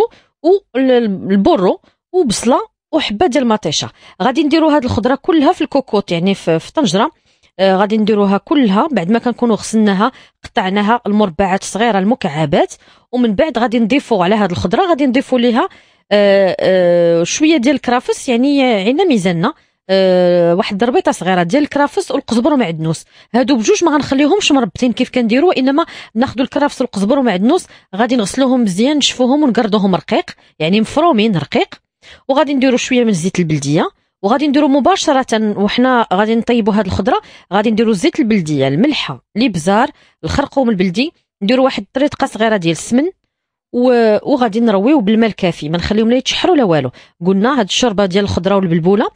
والبورو وبصله وحبه ديال المطيشه غادي نديروا هاد الخضرة كلها في الكوكوط يعني في, في طنجرة. آه غادي نديروها كلها. بعد ما كنكونوا غسلناها قطعناها المربعات الصغيرة المكعبات. ومن بعد غادي نضيفوا على هاد الخضرة غادي نضيفوا ليها آه آه شوية ديال الكرافس يعني عينا ميزاننا أه واحد الربيطه صغيرة ديال الكرافس والقزبر ومعدنوس هادو بجوج ما غنخليهمش مربطين كيف كنديروا إنما ناخذ الكرافس والقزبر ومعدنوس غادي نغسلوهم مزيان نشفوهم ونقردوهم رقيق يعني مفرومين رقيق. وغادي نديروا شوية من زيت البلدية. وغادي نديروا مباشرة وحنا غادي نطيبوا هاد الخضرة غادي نديروا زيت البلدية الملحة الإبزار الخرقوم البلدي. نديروا واحد طريفة صغيرة ديال السمن. وغادي نرويو بالماء الكافي ما نخليهم لا يتشحروا لا والو. قلنا هاد الشوربة ديال الخضرة والبلبولة.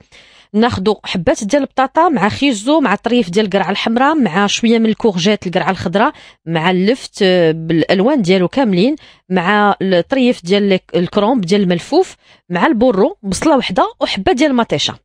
ناخذوا حبات ديال البطاطا مع خيزو مع طريف ديال القرعه الحمراء مع شوية من ال courgette القرعة الخضراء مع اللفت آه، بالألوان ديالو كاملين مع الطريف ديال الكرومب ديال الملفوف مع البورو بصلة وحدة وحبة ديال المطيشه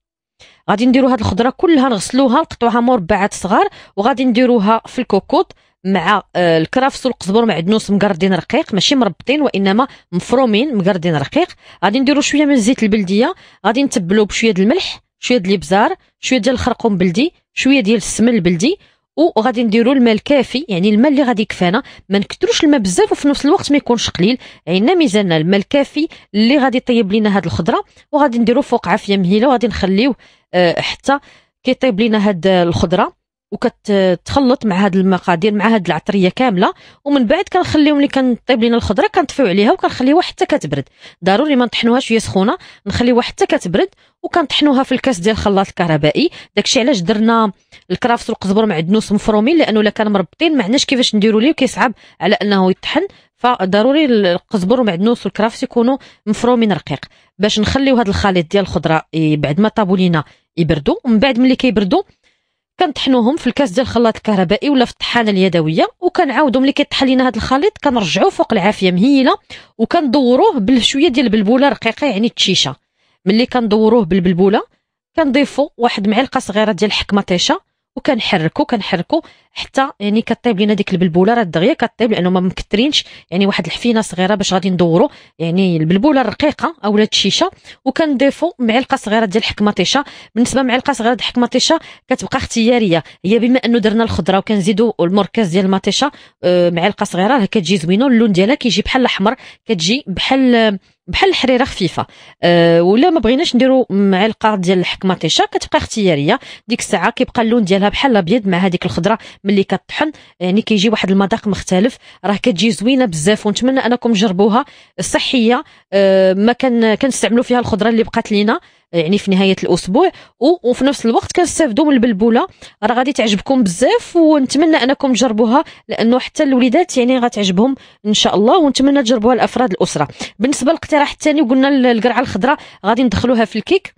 غادي نديروا هاد الخضرة كلها نغسلوها نقطعوها مربعات صغار وغادي نديروها في الكوكوط مع آه، الكرافس والقزبر معدنوس مقردين رقيق ماشي مربطين وإنما مفرومين مقردين رقيق. غادي نديروا شوية من الزيت البلدية غادي نتبلو بشوية الملح شوية ديال الابزار شوية ديال الخرقوم بلدي شوية ديال السمن البلدي وغادي نديروا الماء الكافي يعني الماء اللي غادي يكفانا ما نكثروش الماء بزاف وفي نفس الوقت ما يكونش قليل. عندنا ميزاننا الماء الكافي اللي غادي يطيب لنا هاد الخضرة وغادي نديروا فوق عافية مهيلة وغادي نخليوه آه، حتى كيطيب لنا هاد الخضرة. وكتخلط مع هاد المقادير مع هاد العطرية كاملة ومن بعد كنخليهم اللي كنطيب لنا الخضرة كنطفيو عليها وكنخليوها حتى كتبرد. ضروري ما نطحنوهاش وهي سخونة نخليوها حتى كتبرد وكنطحنوها في الكاس ديال الخلاط الكهربائي. داكشي علاش درنا الكرافس والقزبر معدنوس مفرومين لأنه إلا كان مربطين ما عندناش كيفاش نديروا ليه كيصعب على إنه يطحن. فضروري القزبر والمعدنوس والكرافس يكونوا مفرومين رقيق. باش نخليو هذا الخليط ديال الخضرة بعد ما طابوا لينا يبردوا ومن بعد ملي كيبردوا كنطحنوهم في الكاس ديال الخلاط الكهربائي ولا في الطحانة اليدوية وكنعاودوا ملي كيطحن لينا هذا الخليط كنرجعوه فوق العافية مهيلة وكندوروه بشويه ديال البلبولة رقيقة يعني التشيشة. ملي كندوروه بالبلبولة كنضيفوا واحد معلقة صغيرة ديال الحكمه وكنحركو كنحركو حتى يعني كطيب لينا ديك البلبولة راه دغيا كطيب لأنه ما مكثرينش يعني واحد الحفينة صغيرة باش غادي ندورو يعني البلبولة الرقيقه اولا الشيشه وكنضيفو معلقة صغيرة ديال الحكمطيشه بالنسبة معلقة صغيرة ديال الحكمطيشه كتبقى اختيارية. هي بما أنه درنا الخضرة وكنزيدو المركز ديال المطيشه آه، معلقة صغيرة راه كتجي زوينة اللون ديالها كيجي بحال الأحمر كتجي بحال بحال الحريرة خفيفة. أه ولا ما بغيناش نديرو معلقة ديال الحكمة طيشة كتبقى اختيارية. ديك الساعة كيبقى اللون ديالها بحال الأبيض مع هذيك الخضرة ملي كطحن. يعني كيجي واحد المذاق مختلف راه كتجي زوينة بزاف. ونتمنى أنكم تجربوها صحيه آه، ما كان كنستعملوا فيها الخضرة اللي بقات لينا. يعني في نهاية الأسبوع وفي نفس الوقت كنستافدوا من البلبولة. راه غادي تعجبكم بزاف ونتمنى أنكم تجربوها لأنه حتى الوليدات يعني غتعجبهم إن شاء الله ونتمنى تجربوها لافراد الأسرة. بالنسبة للاقتراح الثاني قلنا القرعة الخضراء غادي ندخلوها في الكيك.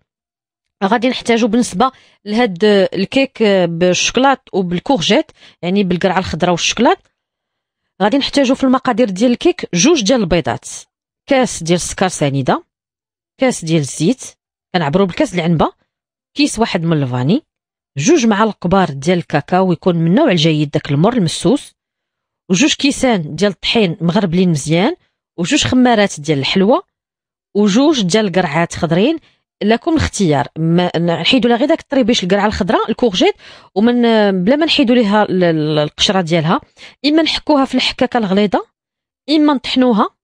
غادي نحتاجو بالنسبة لهاد الكيك بالشوكولات وبال courgette يعني بالقرعة الخضراء والشوكولات. غادي نحتاجو في المقادير ديال الكيك جوج ديال البيضات. كاس ديال السكر سنيدة. كاس ديال الزيت. كنعبرو بالكاس العنبة. كيس واحد من ال vanille. جوج معالق كبار ديال الكاكاو يكون من النوع الجيد داك المر المسوس. وجوج كيسان ديال الطحين مغربلين مزيان. وجوج خمارات ديال الحلوى وجوج ديال القرعات خضرين. لكم الاختيار. نحيدوا لها غير داك الطريبيش القرعة الخضراء الكورجيت. ومن بلا ما نحيدوا ليها القشرة ديالها. إما نحكوها في الحكاكة الغليظة. إما نطحنوها.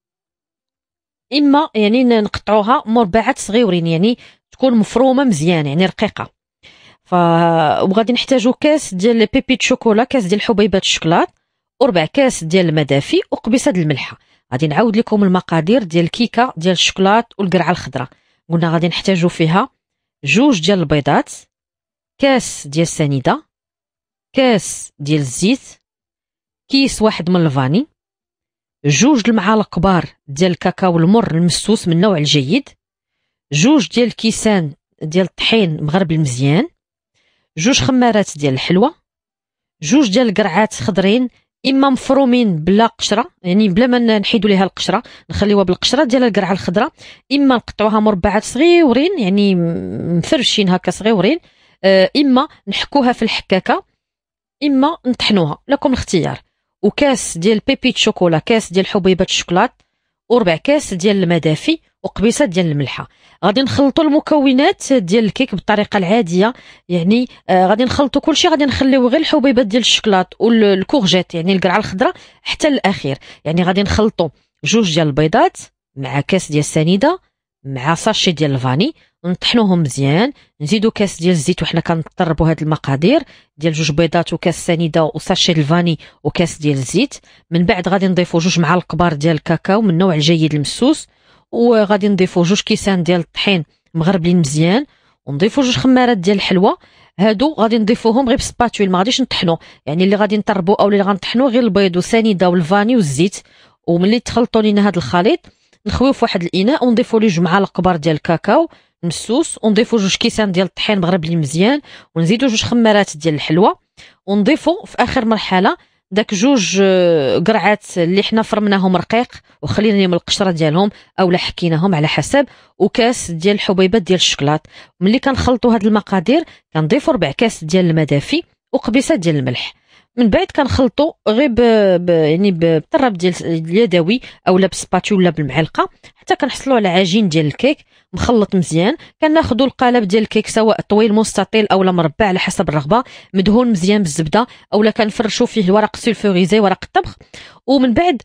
إما يعني نقطعوها مربعات صغيورين يعني تكون مفرومة مزيان يعني رقيقة. ف وغادي نحتاجو كاس ديال بيبي شوكولا كاس ديال حبيبات الشوكولات وربع كاس ديال المدافي وقبيصة ديال الملحة. غادي نعاود لكم المقادير ديال الكيكة ديال الشوكولات والقرعة الخضراء. قلنا غادي نحتاجو فيها جوج ديال البيضات كاس ديال السنيدة كاس ديال الزيت كيس واحد من الفاني جوج المعالق كبار ديال الكاكاو المر المسوس من النوع الجيد. جوج ديال الكيسان ديال الطحين مغربل مزيان جوج خمارات ديال الحلوى جوج ديال القرعات خضرين إما مفرومين بلا قشرة يعني بلا ما نحيدوا ليها القشرة نخليوها بالقشرة ديال القرعة الخضراء إما نقطعوها مربعات صغيورين يعني مفرشين هكا صغيورين آه، إما نحكوها في الحكاكة إما نطحنوها لكم الاختيار. وكاس ديال بيبي شوكولا كاس ديال حبيبات الشوكولات وربع كاس ديال المدافي وقبيصة ديال الملحة. غادي نخلطوا المكونات ديال الكيك بالطريقة العادية يعني آه غادي نخلطوا كلشي غادي نخليو غير الحبيبات ديال الشوكولات وال courgette يعني القرعة الخضراء حتى الأخير. يعني غادي نخلطوا جوج ديال البيضات مع كاس ديال السنيدة مع sachet ديال ال vanille نطحنوهم مزيان نزيدو كاس ديال الزيت وحنا كنطربوا هاد المقادير. ديال جوج بيضات وكاس سنيدة و sachet ال vanille وكاس ديال الزيت. من بعد غادي نضيفو جوج معالق كبار ديال الكاكاو من النوع الجيد المسوس. وغادي نضيفو جوج كيسان ديال الطحين مغربلين مزيان. ونضيفو جوج خمارات ديال الحلوى. هادو غادي نضيفوهم غير بسباتول ما غاديش نطحنو. يعني اللي غادي نطربو أو اللي غنطحنو غير البيض وسنيده والفاني والزيت. وملي تخلطوا لينا هاد الخليط نخويو في واحد الإناء ونضيفو ليه جوج معالق كبار ديال الكاكاو مسوس ونضيفو جوج كيسان ديال الطحين مغربلين مزيان ونزيدو جوج خمارات ديال الحلوى ونضيفو في آخر مرحلة داك جوج آه، قرعات اللي حنا فرمناهم رقيق وخلينا لهم القشرة ديالهم أو حكيناهم على حسب وكاس ديال الحبيبات ديال الشكلاط ملي كنخلطوا هاد المقادير كنضيفوا ربع كاس ديال المدافي وقبيصة ديال الملح. من بعد كنخلطوا غير ب... ب... يعني بالطراب ديال اليدوي اولا بسباتيو ولا بالمعلقة حتى كنحصلوا على عجين ديال الكيك مخلط مزيان. كناخذوا القالب ديال الكيك سواء طويل مستطيل اولا مربع على حسب الرغبة مدهون مزيان بالزبدة اولا كنفرشوا فيه الورق sulfurisé ورق الطبخ. ومن بعد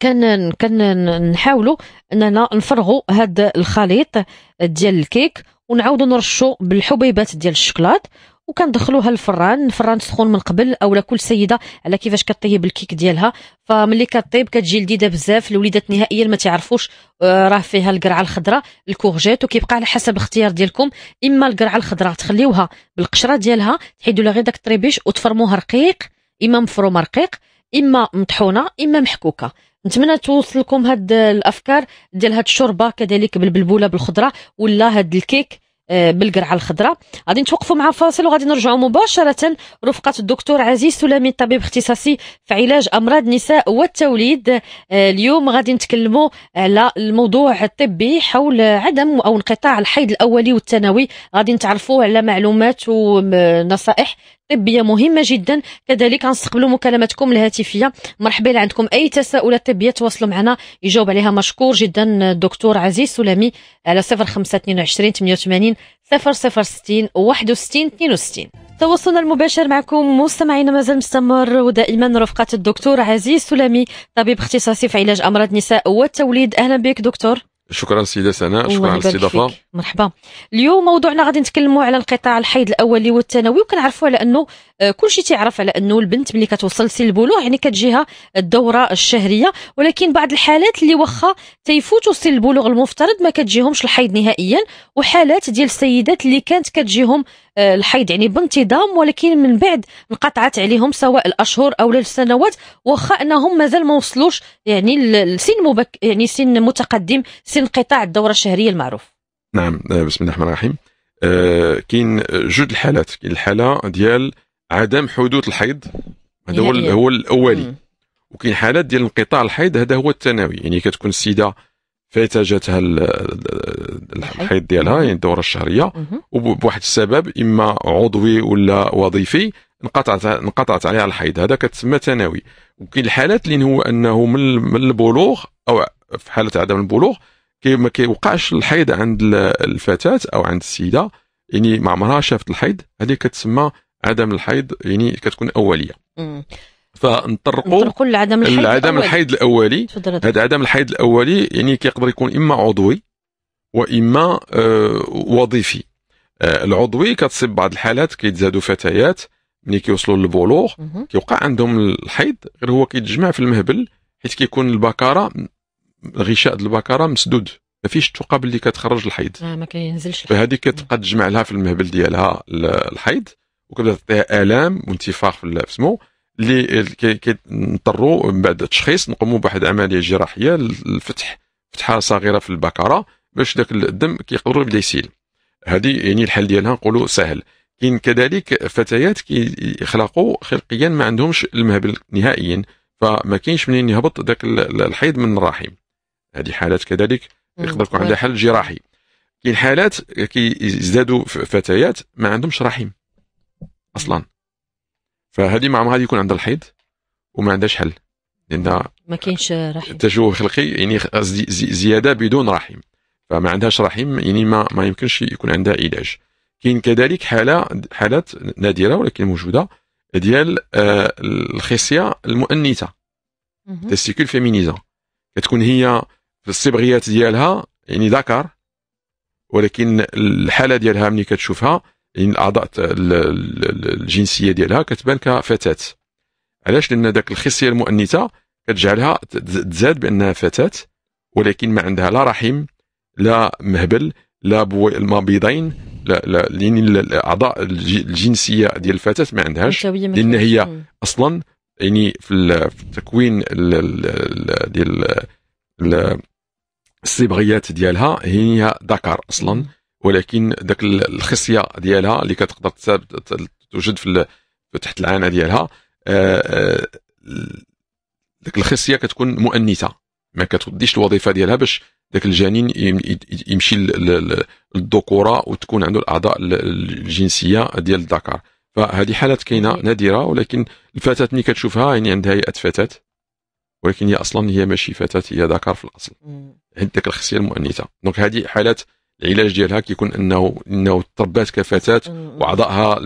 كان كان نحاولوا أننا نفرغوا هذا الخليط ديال الكيك ونعاودوا نرشوا بالحبيبات ديال الشكلاط وكندخلوها الفران الفران سخون من قبل أولا كل سيدة على كيفاش كطيب الكيك ديالها. فملي كطيب كتجي لذيذة بزاف. الوليدات نهائيا ما تعرفوش آه، راه فيها القرعة الخضراء ال courgette. وكيبقى على حسب الاختيار ديالكم. إما القرعة الخضراء تخليوها بالقشرة ديالها تحيدوا لها غير داك الطريبيش وتفرموها رقيق. إما مفرومة رقيق إما مطحونة إما محكوكة. نتمنى توصل لكم هاد الأفكار ديال هاد الشوربة كذلك بالبلبولة بالخضره ولا هاد الكيك. بالقرعة الخضراء. غادي نتوقفوا مع فاصل وغادي نرجعوا مباشرة رفقة الدكتور عزيز سلامي طبيب اختصاصي في علاج أمراض النساء والتوليد. آه، اليوم غادي نتكلموا على الموضوع الطبي حول عدم أو انقطاع الحيض الأولي والثانوي. غادي نتعرفوا على معلومات ونصائح طبيه مهمة جدا. كذلك غنستقبلوا مكالماتكم الهاتفية. مرحبا اذا عندكم أي تساؤلات طبيه تواصلوا معنا. يجاوب عليها مشكور جدا الدكتور عزيز سلامي على 0522 88 060 61 62 تواصلنا المباشر معكم مستمعينا مازال مستمر ودائما رفقة الدكتور عزيز سلامي طبيب اختصاصي في علاج أمراض النساء والتوليد. أهلا بك دكتور. شكرا سيدة سناء شكرا على الاستضافة. مرحبا. اليوم موضوعنا غادي نتكلموا على انقطاع الحيض الاولي والثانوي وكنعرفوا على أنه آه، كل شيء تعرف على أنه البنت ملي كتوصل سن البلوغ يعني كتجيها الدورة الشهرية ولكن بعض الحالات اللي واخا تيفوتوا سن البلوغ المفترض ما كتجيهمش الحيض نهائيا وحالات ديال السيدات اللي كانت كتجيهم آه، الحيض يعني بانتظام ولكن من بعد انقطعت عليهم سواء الأشهر أو السنوات واخا أنهم مازال ما وصلوش يعني لسن مبك يعني سن متقدم سن انقطاع الدورة الشهرية المعروف. نعم آه، بسم الله الرحمن الرحيم. آه كاين جوج الحالات. كاين الحالة ديال عدم حدوث الحيض هذا هو هو الأولي. وكاين حالات ديال انقطاع الحيض هذا هو الثانوي. يعني كتكون السيدة فايته جاتها الحيض. ديالها يعني الدورة الشهرية. وبواحد السبب إما عضوي ولا وظيفي انقطعت انقطعت عليها الحيض. هذا كتسمى ثانوي. وكاين الحالات اللي هو أنه من البلوغ أو في حالة عدم البلوغ كي ما كيوقعش الحيض عند الفتاة أو عند السيدة يعني ما عمرها شافت الحيض. هذه كتسمى عدم الحيض يعني كتكون أولية. فنطرقوا لعدم الحيض العدم الحيض الأولي. هذا عدم الحيض الأولي يعني كيقدر يكون إما عضوي وإما آه وظيفي. آه العضوي كتصيب بعض الحالات كيتزادوا فتيات ملي كيوصلوا للبلوغ. كيوقع عندهم الحيض غير هو كيتجمع في المهبل حيت كيكون البكارة الغشاء ديال البكاره مسدود. ما فيش الثقب اللي كتخرج الحيض. آه ما كينزلش فهذه كتبقى تجمع لها في المهبل ديالها الحيض وكتبدا تعطيها آلام وانتفاخ في السمو. اللي كنضطروا من بعد التشخيص نقوموا بواحد العملية جراحية لفتح فتحة صغيرة في البكره باش ذاك الدم كيقدر يبدأ يسيل. هذه يعني الحل ديالها نقولوا سهل. كاين كذلك فتيات كيخلقوا خلقيا ما عندهمش المهبل نهائيا فما كاينش منين يهبط ذاك الحيض من الرحم. هذه حالات كذلك يقدر يكون عندها حل جراحي. كاين حالات كيزدادوا فتيات ما عندهمش رحم أصلا. فهذه مع غادي يكون عندها الحيض وما عندهاش حل. لأن ما كاينش رحم. تشوه خلقي يعني زيادة بدون رحم. فما عندهاش رحم يعني ما ما يمكنش يكون عندها علاج. كاين كذلك حالة حالات نادرة ولكن موجودة ديال آه، الخصية المؤنثة. تستيكول فيمينيزا كتكون هي في الصبغيات ديالها يعني ذكر ولكن الحالة ديالها ملي كتشوفها يعني الأعضاء الجنسية ديالها كتبان كفتاه علاش؟ لأن ذاك الخصية المؤنثة كتجعلها تزاد بأنها فتاه ولكن ما عندها لا رحم لا مهبل لا مبيضين لا لا يعني الاعضاء الجنسية ديال الفتاه ما عندهاش. لأن هي أصلا يعني في التكوين ديال الصبغيات ديالها هي ذكر أصلا ولكن ذاك الخصية ديالها اللي كتقدر توجد في تحت العانة ديالها آه، آه، ذاك الخصية كتكون مؤنثة. ما كتديش الوظيفة ديالها باش ذاك الجنين يمشي للذكورة وتكون عنده الأعضاء الجنسية ديال الذكر. فهذه حالات كاينة نادرة ولكن الفتاة ملي كتشوفها يعني عندها هيئة فتاة. ولكن هي أصلا هي ماشي فتاه هي ذكر في الأصل. عند ذاك الخصية المؤنثة. دونك هذه حالات العلاج ديالها كيكون أنه إنه تربات كفتاه وأعضائها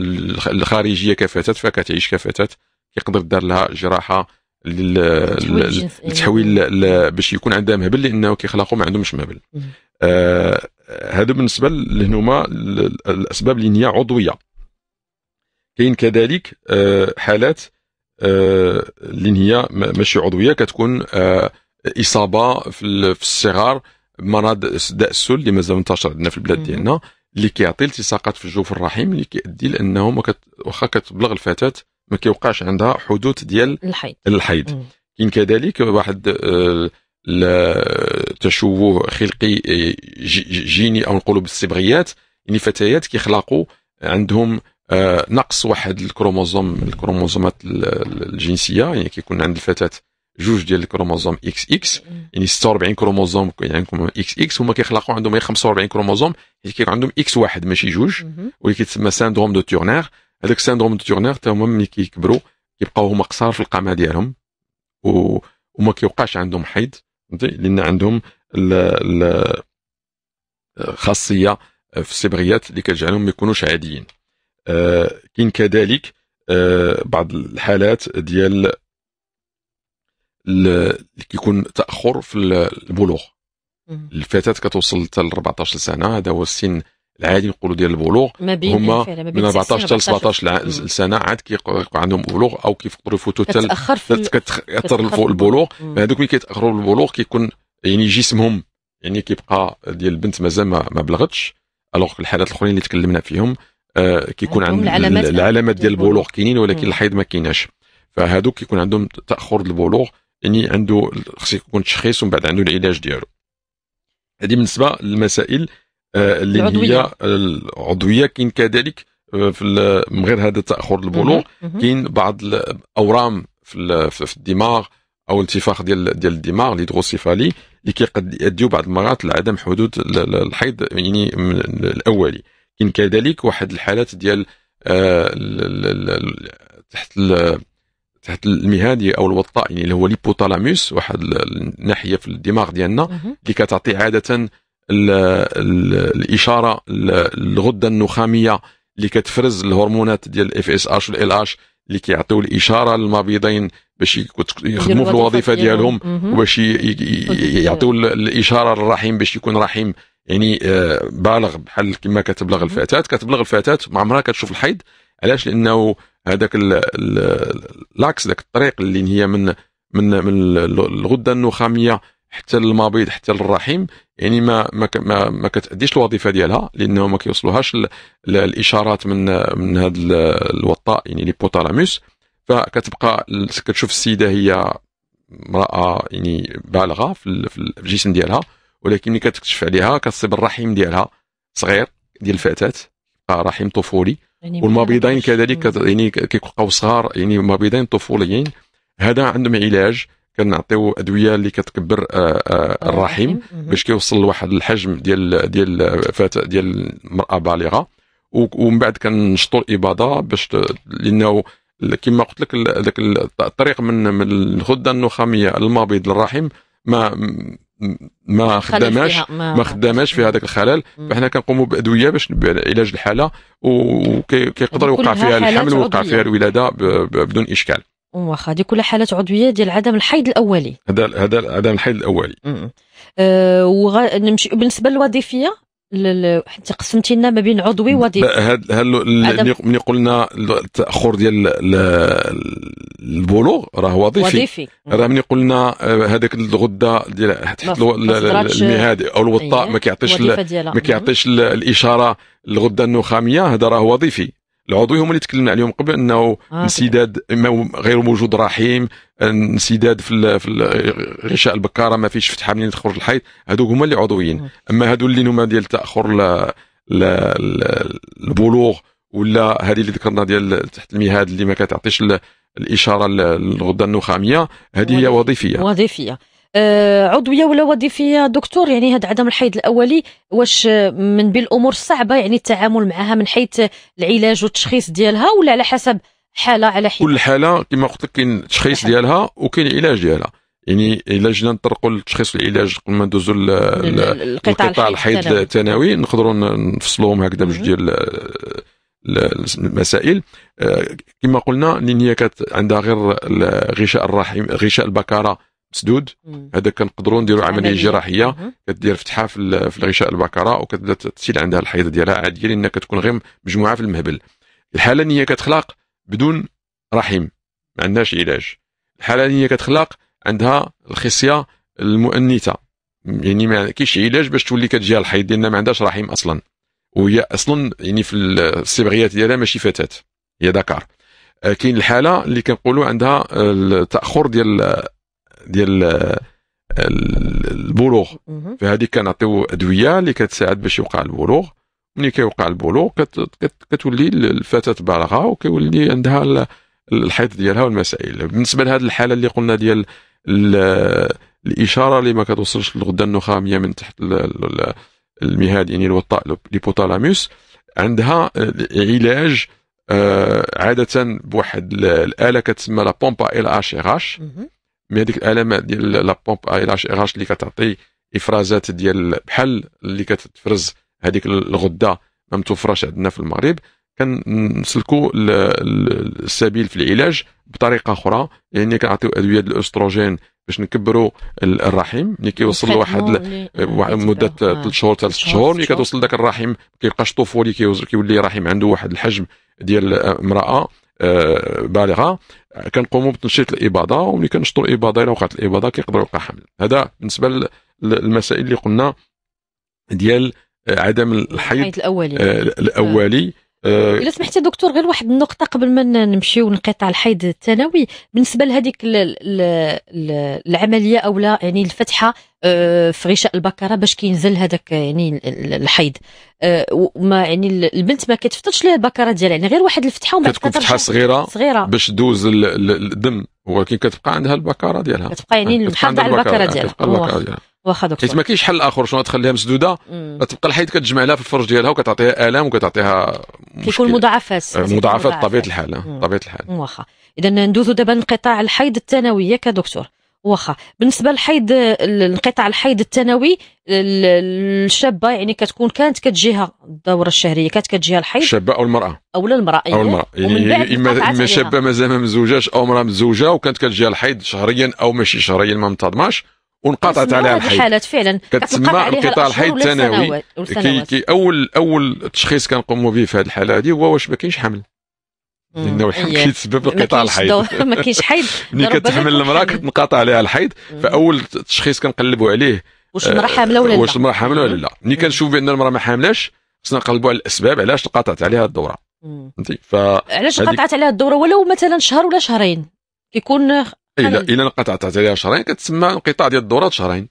الخارجية كفتاه فكتعيش كفتاه كيقدر دار لها جراحة للتحويل باش يكون عندها مهبل لأنه كيخلقوا ما عندهمش مهبل. آه هذا بالنسبة لهما الأسباب اللي هي عضوية. كاين كذلك آه حالات آه اللي هي ماشي عضوية كتكون آه إصابة في الصغار مرض داء السل اللي مازال منتشر عندنا في البلاد ديالنا اللي كيعطي التصاقات في الجوف الرحم اللي كيؤدي لأنه ما كت... واخا كتبلغ الفتاة ما كيوقعش عندها حدوث ديال الحيض. الحيض. كاين كذلك واحد آه تشوه خلقي آه، جيني أو نقولوا بالصبغيات يعني فتيات كيخلقوا عندهم آه نقص واحد الكروموزوم الكروموزومات الجنسية يعني كيكون عند الفتاة جوج ديال الكروموزوم X X يعني 46 كروموزوم يعني عندكم X X هما كيخلقوا عندهم 45 كروموزوم حيت كيكون عندهم X واحد ماشي جوج واللي كيتسمى syndrome de Turner. هذاك ال syndrome de Turner حتى هما ملي كيكبروا كيبقاو هما قصار في القامة ديالهم. وما كيوقعش عندهم حيض لأن عندهم خاصية في الصبغيات اللي كتجعلهم ما يكونوش عاديين. آه كاين كذلك آه بعض الحالات ديال اللي كيكون تأخر في البلوغ. الفتاة كتوصل حتى ل 14 سنة هذا هو السن العادي نقولوا ديال البلوغ. ما بين هما من 16 14 حتى ل 17 مم. سنة عاد كيبقى عندهم بلوغ أو كيقدروا يفوتوا حتى في كتأثر فوق البلوغ. هذوك ملي كيتأخروا البلوغ كيكون يعني جسمهم يعني كيبقى ديال البنت مازال ما, ما بلغتش. Alors الحالات الأخرين اللي تكلمنا فيهم آه كيكون عندهم عند العلامات العلامات ديال البلوغ. كاينين ولكن. الحيض ما كايناش فهذوك كيكون عندهم تاخر البلوغ يعني عنده خص يكون تشخيص ومن بعد عنده العلاج ديالو هذه بالنسبة للمسائل آه، اللي العضوية. هي العضوية كاين كذلك آه، في من غير هذا تاخر البلوغ. كاين بعض الأورام في ال- في في الدماغ أو انتفاخ ديال ديال الدماغ ال hydrocéphalie اللي كيقد يؤديو بعض المرات لعدم حدوث ال- ال- الحيض يعني الأولي كاين كذلك واحد الحالات ديال آه، تحت تحت المهاد أو الوطاء يعني اللي هو l'hypothalamus واحد ال- الناحية في الدماغ ديالنا. اللي كتعطي عادة ال ال الإشارة ال- الغده النخامية اللي كتفرز الهرمونات ديال ال FSH وال LH اللي كيعطيو الإشارة للمبيضين باش يخدموا في الوظيفة ديالهم. وباش يعطيو ال- الإشارة للرحم باش يكون رحم يعني آه، بالغ بحال كما كتبلغ. الفتاة. كتبلغ الفتاة ما عمرها كتشوف الحيض. علاش؟ لأنه هذاك لاكس ذاك الطريق اللي هي من من من الغدة النخامية حتى للمبيض حتى للرحم يعني ما ما ما, ما كتأديش الوظيفة ديالها لأنه ما كيوصلوهاش ال- ال- الإشارات من من هذا الوطاء يعني ليبوتالاموس. فكتبقى كتشوف السيدة هي امرأة يعني بالغة في ال- في الجسم ديالها ولكن ملي كتكشف عليها كتصيب الرحم ديالها صغير ديال الفتاه رحم طفولي. يعني والمبيضين كذلك يعني كيبقاو صغار يعني مبيضين طفوليين. هذا عندهم علاج كنعطيو أدوية اللي كتكبر آه، آه، الرحم. باش كيوصل لواحد الحجم ديال ديال فتاه ديال المرأة بالغة. ومن بعد كنشطوا الإباضة باش لأنه كما قلت لك ذاك ال- الطريق من من الغده النخامية للمبيض للرحم ما ما خداماش فيها، ما خداماش في هذاك الخلل. فإحنا كنقوموا بأدوية باش علاج الحالة وكيقدر يوقع فيها الحمل ويوقع. فيها الولادة بدون إشكال واخا هذه كلها حالات عضوية ديال عدم الحيض الأولي هذا هذا هذا الحيض الأولي. أه وغ... نمشي بالنسبة للوظيفية حتى قسمتي لنا ما بين عضوي هاد ال- عدم- ملي قلنا التأخر ديال ال- البلوغ راه وظيفي وظيفي راه ملي قلنا آه، هذاك الغدة ديال تحت المهاد أو الوطاء. ما كيعطيش ما كيعطيش ال- الإشارة الغده النخامية هذا راه وظيفي العضوي هما اللي تكلمنا عليهم قبل أنه آه، انسداد غير موجود رحيم انسداد في في غشاء البكارة ما فيش فتحة منين تخرج الحيض هذوك هما اللي عضويين. مم. أما هذو اللي هما ديال تأخر ل- ل- ل- البلوغ ولا هذه اللي ذكرنا ديال تحت المهاد اللي ما كتعطيش ال- الإشارة للغدة النخامية هذه هي وظيفية. وظيفية. عضوية ولا وظيفية دكتور يعني هذا عدم الحيض الأولي واش من بين الأمور الصعبة يعني التعامل معها من حيث العلاج والتشخيص ديالها ولا على حسب حالة على حده كل حالة كما قلت لك كاين التشخيص. ديالها وكاين العلاج ديالها يعني إلا جينا نطرقوا للتشخيص والعلاج قبل ما ندوزوا القطاع الحيض الثانوي. نقدروا نفصلوهم هكذا بجوج. ديال ال- المسائل آه، كما قلنا لأن هي كانت عندها غير غشاء الرحم غشاء البكارة مسدود. هذا كنقدروا نديروا عملية. جراحية. كدير فتحة في في الغشاء البكرة وكتبدأ تسيل عندها الحيض ديالها. عاديه لأنها كتكون غير مجموعة في المهبل. هي كتخلق بدون رحم ما عندهاش علاج. هي كتخلق عندها الخصية المؤنثة. يعني ما كاينش علاج باش تولي كتجيها الحيض لأن ما عندهاش رحم أصلا. وهي أصلا يعني في الصبغيات ديالها ماشي فتاه هي ذكر. آه، كاين الحالة اللي كنقولوا عندها التاخر ديال ديال البلوغ مهم. فهذه كنعطيو أدوية اللي كتساعد باش يوقع البلوغ ملي كيوقع البلوغ كت كت كتولي الفتاة بالغه وكيولي عندها ال- الحيض ديالها والمسائل بالنسبة لهذه الحالة اللي قلنا ديال ال- الإشارة اللي ما كتوصلش للغدة النخامية من تحت ال- ال- المهاد يعني الوطاء l'hypothalamus عندها علاج آه، عادة بواحد ال- الآلة كتسمى la pompe à LHRH. mais هذيك الالامات ديال la pompe LHRH اللي كتعطي إفرازات ديال بحال اللي كتفرز هذيك الغدة ما متوفراش عندنا في المغرب. كنسلكوا السبيل في العلاج بطريقة أخرى يعني كنعطيو أدوية الأستروجين باش نكبروا الرحم. ملي كيوصل لواحد مدة ثلاث شهور. ثلاث شهور ملي كتوصل ذاك الرحم ما كيبقاش طفولي كيولي الرحم عنده واحد الحجم ديال امرأة. آه، بالغة كنقوموا بتنشيط الاباضه وملي كنشطوا الاباضه إلى وقعت الاباضه كيقدر يوقع حمل. هذا بالنسبة للمسائل اللي قلنا ديال عدم الحيض الأولي. آه، الأولي. آه، إلا سمحتي دكتور غير واحد النقطة قبل ما نمشيو نقطع الحيض الثانوي. بالنسبة لهذيك العملية أو لا يعني الفتحة آه، في غشاء البكرة باش كينزل هذاك يعني الحيض. وما يعني البنت ما كتفتش ليها البكرة ديالها يعني غير واحد الفتحة وما كتكون فتحة صغيرة صغيرة. باش دوز الدم. ولكن كتبقى عندها البكره ديالها. كتبقى يعني محافظه على البكره ديالها. واخا دكتور. حيت ما كاينش حل آخر شنو تخليها مسدودة؟ تبقى الحيض كتجمع لها في الفرج ديالها وكتعطيها آلام وكتعطيها كيكون مضاعفات. آه، مضاعفات بطبيعه الحال بطبيعه الحال. واخا. اذا ندوزو دابا انقطاع الحيض الثانوي ياك دكتور واخا. بالنسبة للحيض انقطاع الحيض الثانوي الشابة يعني كتكون كانت كتجيها الدورة الشهرية كانت كتجيها الحيض. الشابة أو المرأة. أو المرأة أو المرأة. يعني اما إما شابة مازال ما مزوجاش أو امراه مزوجه وكانت كتجيها الحيض شهريا أو ماشي شهريا ما منتظماش وانقطعت عليها الحيض. الحالات فعلا كتسمى انقطاع الحيض الثانوي كي, كي اول أول تشخيص كنقوموا به في هذه الحالة هذه هو واش ما كاينش حمل. لأنه الحمل كيتسبب انقطاع الحيض. ما كاينش حيض. ملي كتحمل المراه كتنقطع عليها الحيض. فأول تشخيص كنقلبوا عليه واش المرأة حاملة ولا لا؟ واش المرأة حاملة ولا لا. ملي كنشوف بأن المرأة ما حاملاش خصنا نقلبوا على الأسباب علاش انقطعت عليها الدورة. فهمتي؟ ف علاش انقطعت عليها الدورة؟ ولو مثلا شهر ولا شهرين. كيكون الا إلا انقطعت عليها شهرين كتسمى انقطاع ديال الدورات شهرين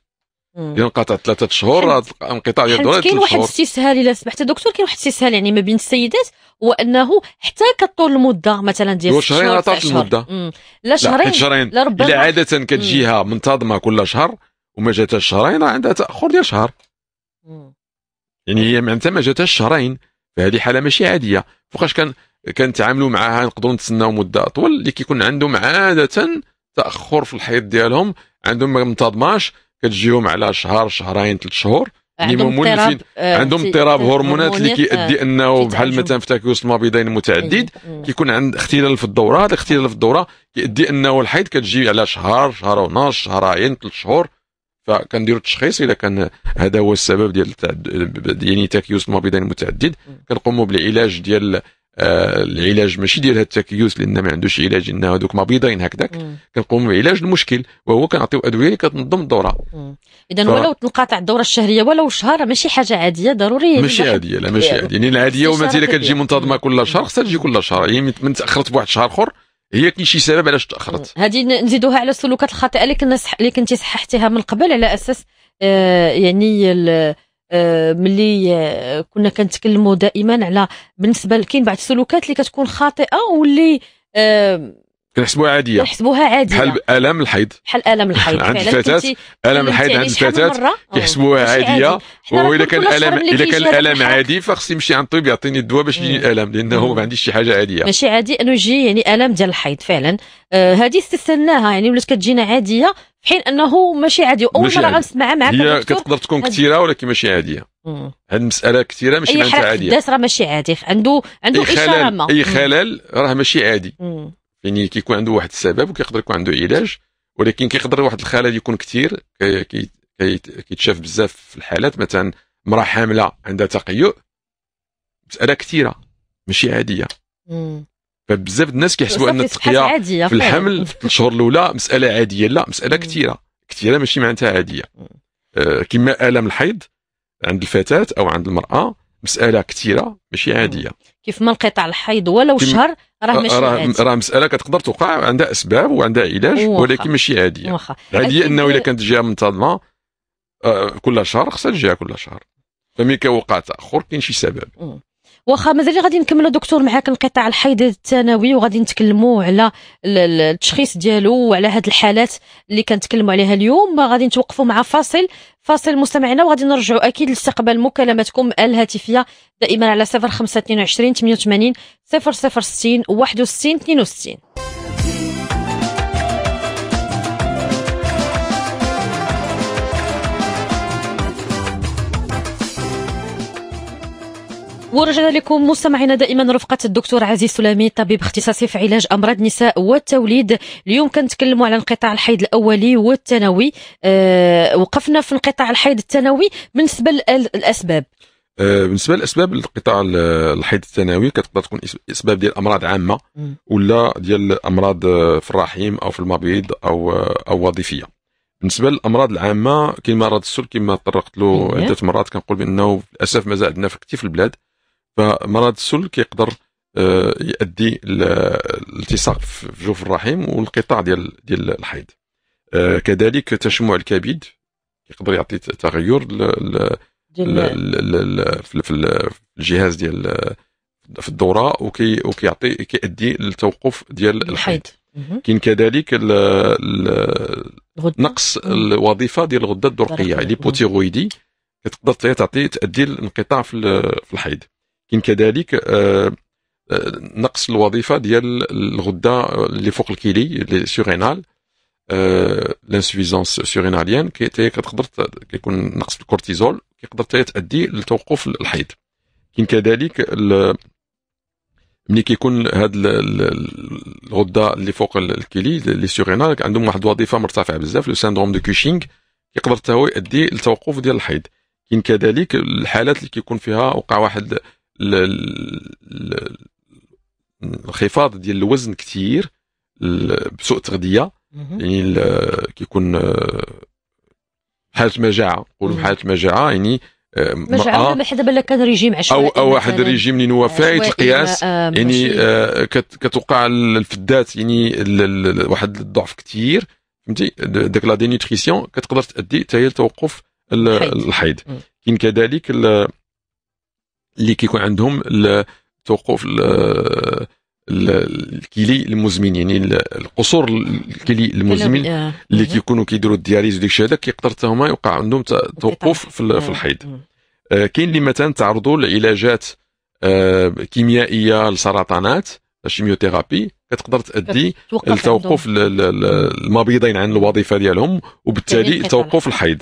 إلا انقطع ثلاثة شهور انقطاع ديال الدورات كاين واحد الاستسهال إلا سمحت. دكتور كاين واحد الاستسهال يعني ما بين السيدات هو انه حتى كطول المدة مثلا ديال شهرين راه المدة. لا شهرين لا شهرين. لا ربما. إلا عادة كتجيها منتظمة كل شهر وما جاتهاش شهرين راه عندها تأخر ديال شهر. يعني هي معناتها ما جاتهاش شهرين فهذه حالة ماشي عادية. فوقاش كان كنتعاملوا معها نقدروا نتسناو مدة أطول اللي كيكون عندهم عادة تأخر في الحيض ديالهم عندهم ما منتظماش كتجيهم على شهر شهرين ثلاث شهور. عندهم اضطراب آه عندهم اضطراب هرمونات اللي كيؤدي أنه بحال مثلا في تكيس المبيضين المتعدد كيكون عند اختلال في الدورة. هذا الاختلال في الدورة كيؤدي أنه الحيض كتجي على شهر شهر ونص شهرين ثلاث شهور. فكنديروا التشخيص اذا كان هذا هو السبب ديال يعني تكيس المبيضين المتعدد. كنقوموا بالعلاج ديال آه العلاج ماشي ديال هذا التكيس لأن ما عندوش علاج ان هذوك مبيضين هكذاك. كنقوموا بعلاج المشكل وهو كنعطيو أدوية اللي كتنظم الدورة. اذا ف... ولو تنقطع الدورة الشهرية ولو شهر ماشي حاجة عادية ضروري ماشي عادية لا ماشي عادية. يعني العادية ومثلا كتجي منتظمة كل شهر خصها تجي كل شهر. يعني من تأخرت بواحد الشهر أخر هي كاين شي سبب علاش تأخرت. هذه نزيدوها على السلوكات الخاطئة اللي كنا اللي كنتي صححتيها من قبل على أساس آه يعني ملي آه كنا كنتكلموا دائما على بالنسبة كاين بعض السلوكات اللي كتكون خاطئة واللي آه كنحسبوها عادية. كنحسبوها عادية. بحال آلام الحيض. بحال آلام الحيض. عند الفتاه الم الحيض عند الفتاه كيحسبوها عادية. وإذا كان الالم إذا كان الالم عادي فخص يمشي عند الطبيب يعطيني الدواء باش يجيني الالم لأنه ما عنديش شي حاجة عادية. ماشي عادي. أنه يجي يعني الم ديال الحيض فعلا. آه هذه استثناها يعني ولات كتجينا عادية. حين أنه ماشي عادي. أول مرة غنسمعها معك هي كتقدر تكون كثيرة ولكن ماشي عادية. هذه المسألة كثيرة ماشي معناتها عادية. اي راه ماشي عادي. عنده عنده إشارة ما. أي خلل راه ماشي عادي. يعني كيكون عنده واحد السبب وكيقدر يكون عنده علاج ولكن كيقدر واحد الخلل يكون كثير. كيتشاف بزاف في الحالات. مثلا امراه حاملة عندها تقيؤ. مسألة كثيرة. ماشي عادية. فبزاف الناس كيحسبوا ان التقيا في الحمل في الشهور الاولى مساله عاديه لا مساله كثيره كثيره ماشي معناتها عاديه آه كما الم الحيض عند الفتاة أو عند المرأة مساله كثيره ماشي عاديه كيف ما انقطاع الحيض ولو شهر راه ماشي راه راه مساله كتقدر توقع عندها اسباب وعندها علاج ولكن ماشي عاديه العاديه انه الا كانت جهه منتظمه آه كل شهر خصها تجيها كل شهر فملي كيوقع تاخر كاين شي سبب واخا مازال غادي نكملوا دكتور معاك انقطاع الحيض الثانوي وغادي نتكلموا على التشخيص ديالو وعلى هاد الحالات اللي كنتكلموا عليها اليوم. غادي نتوقفوا مع فاصل. فاصل مستمعينا وغادي نرجعوا أكيد لاستقبال مكالماتكم الهاتفية دائما على 0522 88 060 61 62 ورجعنا لكم مستمعينا دائما رفقة الدكتور عزيز سلامي طبيب اختصاصي في علاج أمراض النساء والتوليد. اليوم كنتكلموا على انقطاع الحيض الأولي والثانوي. أه وقفنا في انقطاع الحيض الثانوي. بالنسبة للأسباب أه بالنسبة لاسباب انقطاع الحيض الثانوي كتقدر تكون إسباب ديال أمراض عامة ولا ديال أمراض في الرحم أو في المبيض أو أو وظيفية. بالنسبة للأمراض العامة كاين مرض السل كما طرقت له عدة مرات كنقول بأنه للأسف مازال عندنا في كثير في البلاد. فمرض السل كيقدر آه، يؤدي الالتصاق في جوف الرحم والانقطاع ديال ديال الحيض. آه، كذلك تشمع الكبد يقدر يعطي تغير في الجهاز ديال في الدورة وكي وكيعطي كيؤدي للتوقف ديال الحيض. كاين كذلك نقص الوظيفة ديال الغدة الدرقية ليبوتيرويدي كتقدر تعطي تؤدي لانقطاع في الحيض. كاين كذلك آه، آه، نقص الوظيفة ديال الغدة اللي فوق الكلي les surrénales l'insuffisance surrénalienne كتقدر كيكون نقص الكورتيزول كيقدر تؤدي لتوقف الحيض. كاين كذلك ملي كيكون هاد الغدة اللي فوق الكلي les surrénales عندهم واحد الوظيفة مرتفعة بزاف le syndrome de Cushing كيقدر حتى هو يؤدي للتوقف ديال الحيض. كاين كذلك الحالات اللي كيكون فيها وقع واحد الانخفاض ديال الوزن كثير بسوء تغذية. يعني كيكون حاله مجاعه نقولوا حاله مجاعه يعني مجاعة بحال دابا كان ريجيم عشوائي أو أو واحد الريجيم اللي هو فايت القياس آه يعني آه كتوقع الفدات يعني واحد الضعف كثير فهمتي؟ داك la dénutrition كتقدر تؤدي حتى هي لتوقف الحيض. كاين كذلك اللي كيكون عندهم التوقف الكيلي المزمن يعني القصور الكلي المزمن آه. اللي كيكونوا كيديروا ال dialyse وديك الشيء هذا كيقدر حتى هما يوقع عندهم توقف في, في الحيض. آه، كاين اللي مثلا تعرضوا لعلاجات آه، كيميائية لسرطانات ال chimiothérapie كتقدر تؤدي لتوقف المبيضين عن الوظيفة ديالهم وبالتالي توقف الحيض.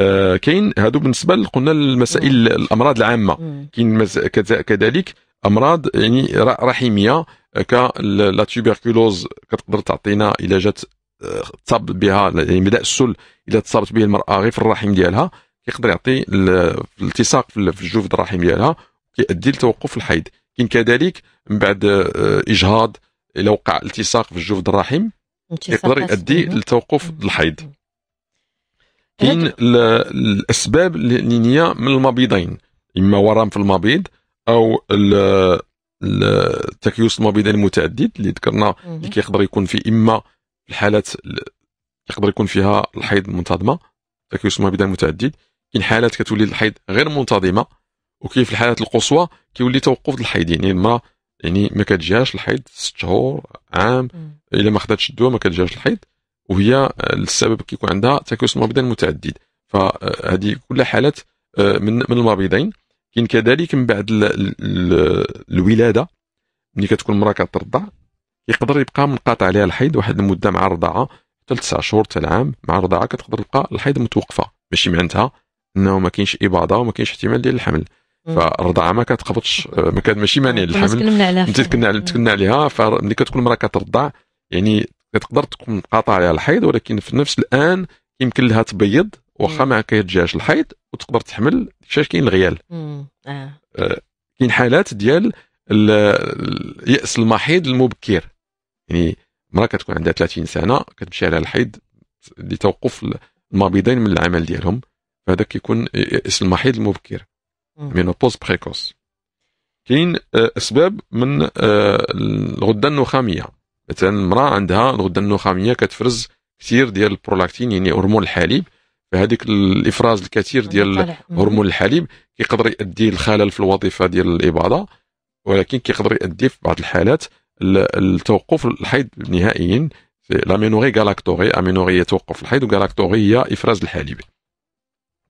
آه، كاين هادو بالنسبة قلنا المسائل الأمراض العامة. كاين كذلك أمراض يعني رحميه ك la tuberculose كتقدر تعطينا علاجات آه، تصاب بها يعني بداء السل اذا تصابت به المرأة غير في الرحم ديالها كيقدر يعطي الالتصاق في الجوف الرحم ديالها كيؤدي لتوقف الحيض. كاين كذلك من بعد آه، إجهاض إلا وقع التصاق في الجوف الرحم يقدر يؤدي لتوقف الحيض. كاين الأسباب اللي من المبيضين إما ورم في المبيض أو التكيس المبيضين المتعدد اللي ذكرنا اللي كيقدر يكون في إما الحالات يقدر يكون فيها الحيض منتظمه تكيس المبيضين المتعدد كاين حالات كتولي الحيض غير منتظمة وكاين في الحالات القصوى كيولي توقف الحيض يعني المراه يعني ما كتجيهاش الحيض ست شهور عام إلا ما خداتش الدواء ما كتجيهاش الحيض. وهي السبب كيكون عندها تكيس المبيضين متعدد. فهذه كل حالات آه، من من المبيضين كاين كذلك من بعد الولادة. ملي كتكون المرأة كترضع يقدر يبقى منقطع عليها الحيض واحد المدة مع الرضاعه حتى لتسع شهور حتى العام مع الرضاعه كتقدر تبقى الحيض متوقفة. ماشي معناتها إنه ما كاينش إباضة وما كاينش احتمال ديال الحمل. فالرضاعه ما كتقبضش آه، ما كان ماشي مانع للحمل انت تكلنا عليها. فملي كتكون المرأة كترضع يعني كتقدر تكون قاطعه عليها الحيض ولكن في نفس الآن يمكن لها تبيض واخا ما كيتجاش الحيض وتقدر تحمل كيفاش كاين الغيال. آه. آه. كاين حالات ديال الياس المحيض المبكر. يعني مرأة كتكون عندها 30 سنة كتمشي على الحيض لتوقف المبيضين من العمل ديالهم. فهذا كيكون يأس المحيض المبكر. ménopause précoce كاين آه، أسباب من الغدة النخامية. مثلا المرأة عندها الغده النخاميه كتفرز كثير ديال البرولاكتين يعني هرمون الحليب. فهذيك الإفراز الكثير ديال هرمون الحليب كيقدر يؤدي لخلل في الوظيفة ديال الإباضة ولكن كيقدر يؤدي في بعض الحالات التوقف الحيض نهائيا. l'aménorrhée galactorrhée aménorrhée يتوقف الحيض و galactorrhée هي إفراز الحليب.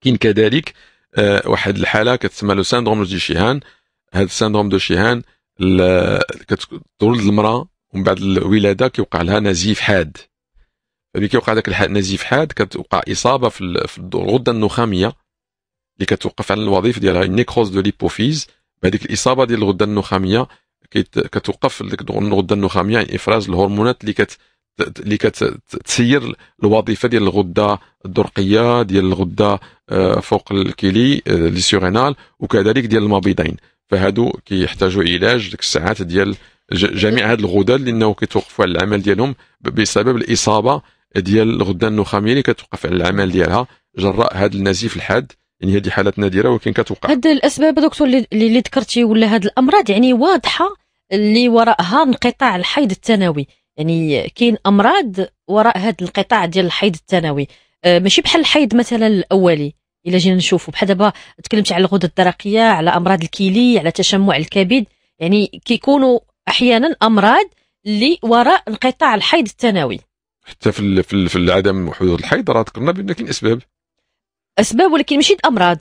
كاين كذلك آه، واحد الحالة كتسمى le syndrome de Sheehan. هذا ال syndrome de Sheehan كتولد المرأة ومن بعد الولادة كيوقع لها نزيف حاد. فملي كيوقع داك النزيف حاد كتوقع إصابة في الغدة النخامية اللي كتوقف على الوظيفة ديالها nécrose de l'hypophyse. بهذيك الإصابة ديال الغدة النخامية كتوقف ديك الغدة النخامية يعني إفراز الهرمونات اللي كت اللي كتسير الوظيفة ديال الغدة الدرقية ديال الغدة آه، فوق الكيلي آه، les surrénales وكذلك ديال المبيضين فهادو كيحتاجوا علاج ديك الساعات ديال جميع هاد الغدد لأنه كيتوقفوا على العمل ديالهم بسبب الإصابة ديال الغده النخامية اللي كتوقف على العمل ديالها جراء هذا النزيف الحاد يعني هذه حالات نادرة ولكن كتوقع. هاد الأسباب دكتور اللي, ذكرتي ولا هاد الأمراض يعني واضحة اللي وراءها انقطاع الحيض الثانوي. يعني كاين أمراض وراء هذا الانقطاع ديال الحيض الثانوي. أه ماشي بحال الحيض مثلا الأولي إلا جينا نشوفوا بحال دابا تكلمت على الغده الدرقية على أمراض الكلي على تشمع الكبد. يعني كيكونوا أحيانا أمراض اللي وراء انقطاع الحيض الثانوي حتى في في, في عدم حدوث الحيض راه ذكرنا بأن كاين أسباب. أسباب ولكن ماشي الامراض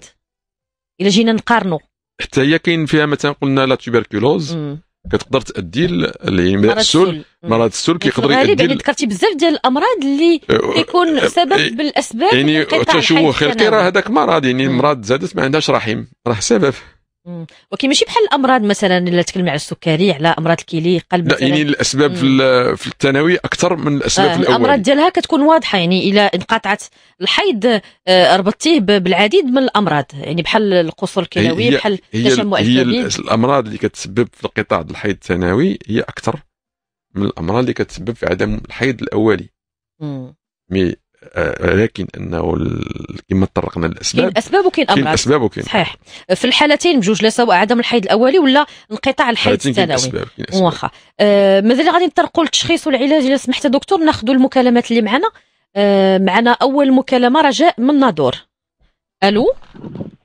إلا جينا نقارنوا حتى هي كاين فيها مثلا قلنا لا توبركلوز كتقدر تأدي مرض السل مرض السل كيقدر يؤدي يعني ذكرتي بزاف ديال الأمراض اللي أه، كيكون أه، سبب أه، بالأسباب يعني التشوه خلقي راه هذاك مرض يعني المرض زادت ما عندهاش رحم. راه سبب. ولكن ماشي بحال الأمراض مثلا إلا تكلمنا على السكري على أمراض الكلي قلب لا يعني الأسباب في, في الثانوي أكثر من الأسباب آه في الأول. الأمراض ديالها كتكون واضحة يعني إلا انقطعت الحيض آه ربطتيه بالعديد من الأمراض يعني بحال القصور الكلوي بحال تشمع هي, هي الأمراض اللي كتسبب في انقطاع الحيض الثانوي هي أكثر من الأمراض اللي كتسبب في عدم الحيض الأولي. mais لكن أنه كما تطرقنا للأسباب كاين أسباب وكاين أمراض. كاين أسباب وكاين صحيح. في الحالتين بجوج لا سواء عدم الحيض الأولي ولا انقطاع الحيض الثانوي. واخا. آه مازال غادي نطرقوا للتشخيص والعلاج؟ إلا سمحت دكتور ناخذوا المكالمات اللي معنا. آه معنا أول مكالمة رجاء من نادور ألو؟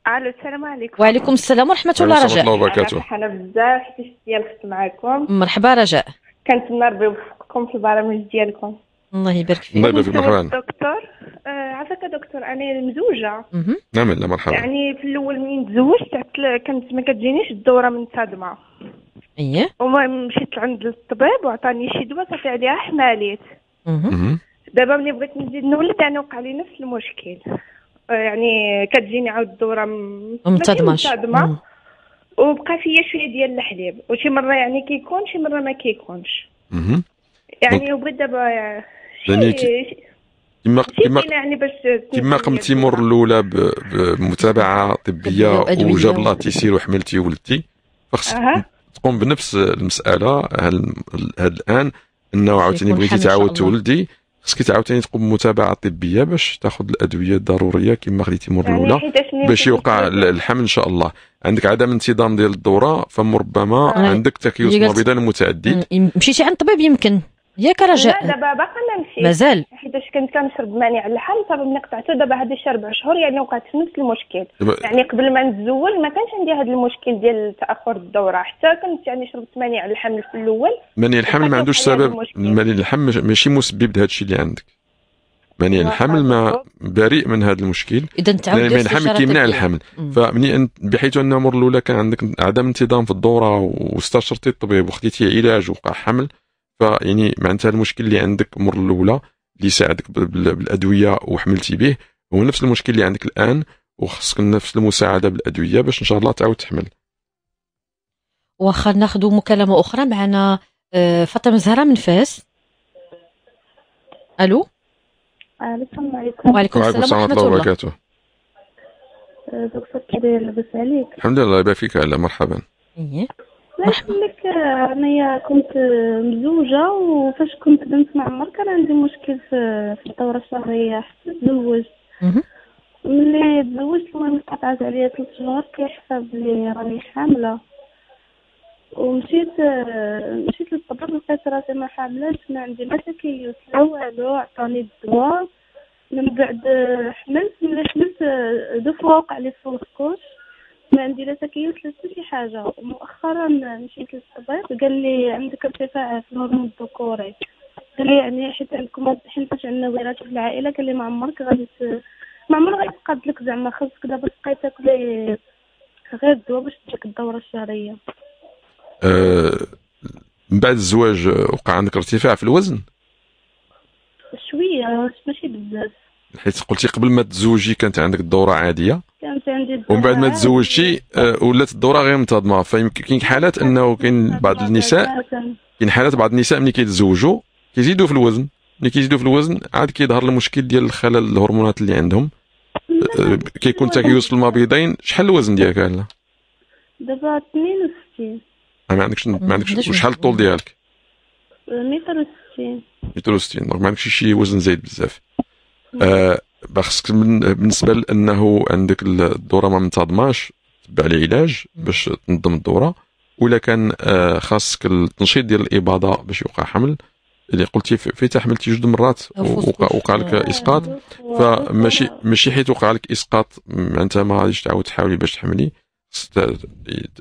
ألو السلام عليكم. وعليكم السلام ورحمة الله رجاء. الله وبركاته. فرحانه بزاف حيت ديال معكم. مرحبا رجاء. كنتمنى ربي يوفقكم في البرامج ديالكم. الله يبارك فيك. الله يبارك فيك مرحبا دكتور. آه عافاك دكتور أنا مزوجة. نعم لا مرحبا. يعني في الأول منين تزوجت؟ كانت ما كتجينيش الدورة من صدمه أييه. المهم مشيت عند الطبيب وعطاني شي دواء صافي عليها حماليت. دابا ملي بغيت نزيد نولد يعني وقع لي نفس المشكل. آه، يعني كتجيني عاود الدورة منتظمه وبقى فيا شوية ديال الحليب. وشي مرة يعني كيكون شي مرة ما كيكونش. يعني وبغيت دابا يعني كما كما يعني باش كما قمتي مر الأولى بمتابعة طبية وجاب الله تيسير وحملتي وولدتي فخصك أه. تقوم بنفس المسألة هل, هل الآن إنه عاوتاني بغيتي تعاود تولدي خصك عاوتاني تقوم بمتابعة طبية باش تاخذ الأدوية الضرورية كما خديتي مر يعني الأولى باش يوقع الحمل إن شاء الله. عندك عدم انتظام ديال الدورة فربما آه. عندك تكيس مبيضين متعدد. مشيتي عند الطبيب يمكن. ياك رجاء. لا دابا باقا ما مشيت مازال. حيتاش كنت كنشرب مانع اللحم صافي ملي قطعته دابا هذا الشهر ربع شهور يعني وقعت في نفس المشكل. يعني قبل ما نتزوج ما كانش عندي هذا المشكل ديال تأخر الدورة. حتى كنت يعني شربت مانع الحمل في الأول. مانع الحمل ما عندوش سبب. مانع الحمل ماشي مسبب لهذا الشيء اللي عندك. مانع الحمل ما بريء من هذا المشكل. إذا تعاود مانع الحمل كيمنع الحمل. فمني بحيث أن المرة الأولى كان عندك عدم انتظام في الدورة واستشرتي الطبيب وخديتي علاج وقع حمل. فيعني معناتها المشكل اللي عندك المره الأولى اللي يساعدك بالأدوية وحملتي به هو نفس المشكل اللي عندك الآن وخصك نفس المساعدة بالأدوية باش إن شاء الله تعاود تحمل. واخا ناخذ مكالمة أخرى معنا آه، فاطمة زهرة من فاس. ألو؟ السلام عليكم. وعليكم السلام ورحمة الله وبركاته. آه، دكتور كي داير لاباس عليك؟ الحمد لله يبارك فيك مرحبا. لالة انايا كنت مزوجة وفاش كنت بنت مع عمر كان عندي مشكل في الدورة الشهرية حتى تزوجت. ملي تزوجت المهم قطعت عليا ثلاث شهور كيحسب بلي راني حاملة. ومشيت مشيت للطبيب لقيت راسي ما حاملش ما عندي ما تكيس لا والو عطاني الدواء. من بعد حملت ملي حملت deux fois وقع لي ال fausse couche ما عندي لا تكيس لا حتى شي حاجة. مؤخرا مشيت للطبيب قال لي عندك ارتفاع في الهرمون الذكوري. قال لي يعني حيت عندكم حيت عندنا وراثه في العائلة قال لي ما عمرك غادي ما عمرك غيتقاد لك زعما خاصك دابا تبقاي تاكلي غير الدواء باش تجيك الدورة الشهرية. أه من بعد الزواج وقع عندك ارتفاع في الوزن؟ شوية ماشي بزاف. حيت قلتي قبل ما تزوجي كانت عندك الدوره عادية؟ كانت عندي ومن بعد ما تزوجتي آه، ولات الدورة غير منتظمة. فيمكن كاين حالات إنه كاين بعض النساء كاين حالات بعض النساء ملي كيتزوجوا كيزيدوا في الوزن. ملي كيزيدوا في الوزن عاد كيظهر المشكل ديال الخلل الهرمونات اللي عندهم. آه، كيكون تكيس في المبيضين شحال الوزن ديالك هلا؟ دابا 62 ما عندكش ما عندكش شحال الطول ديالك؟ متر و60 متر و60 دونك ما عندكش شي وزن زايد بزاف. آه خصك بالنسبة لأنه عندك الدورة ما منتظماش تبع العلاج باش تنظم الدورة. ولا كان آه خاصك التنشيط ديال الإباضة باش يوقع حمل. اللي قلتي فيتا حملتي جوج مرات وقع, وقع لك إسقاط. فماشي ماشي حيت وقع لك إسقاط انت ما غاديش تعاود تحاولي باش تحملي.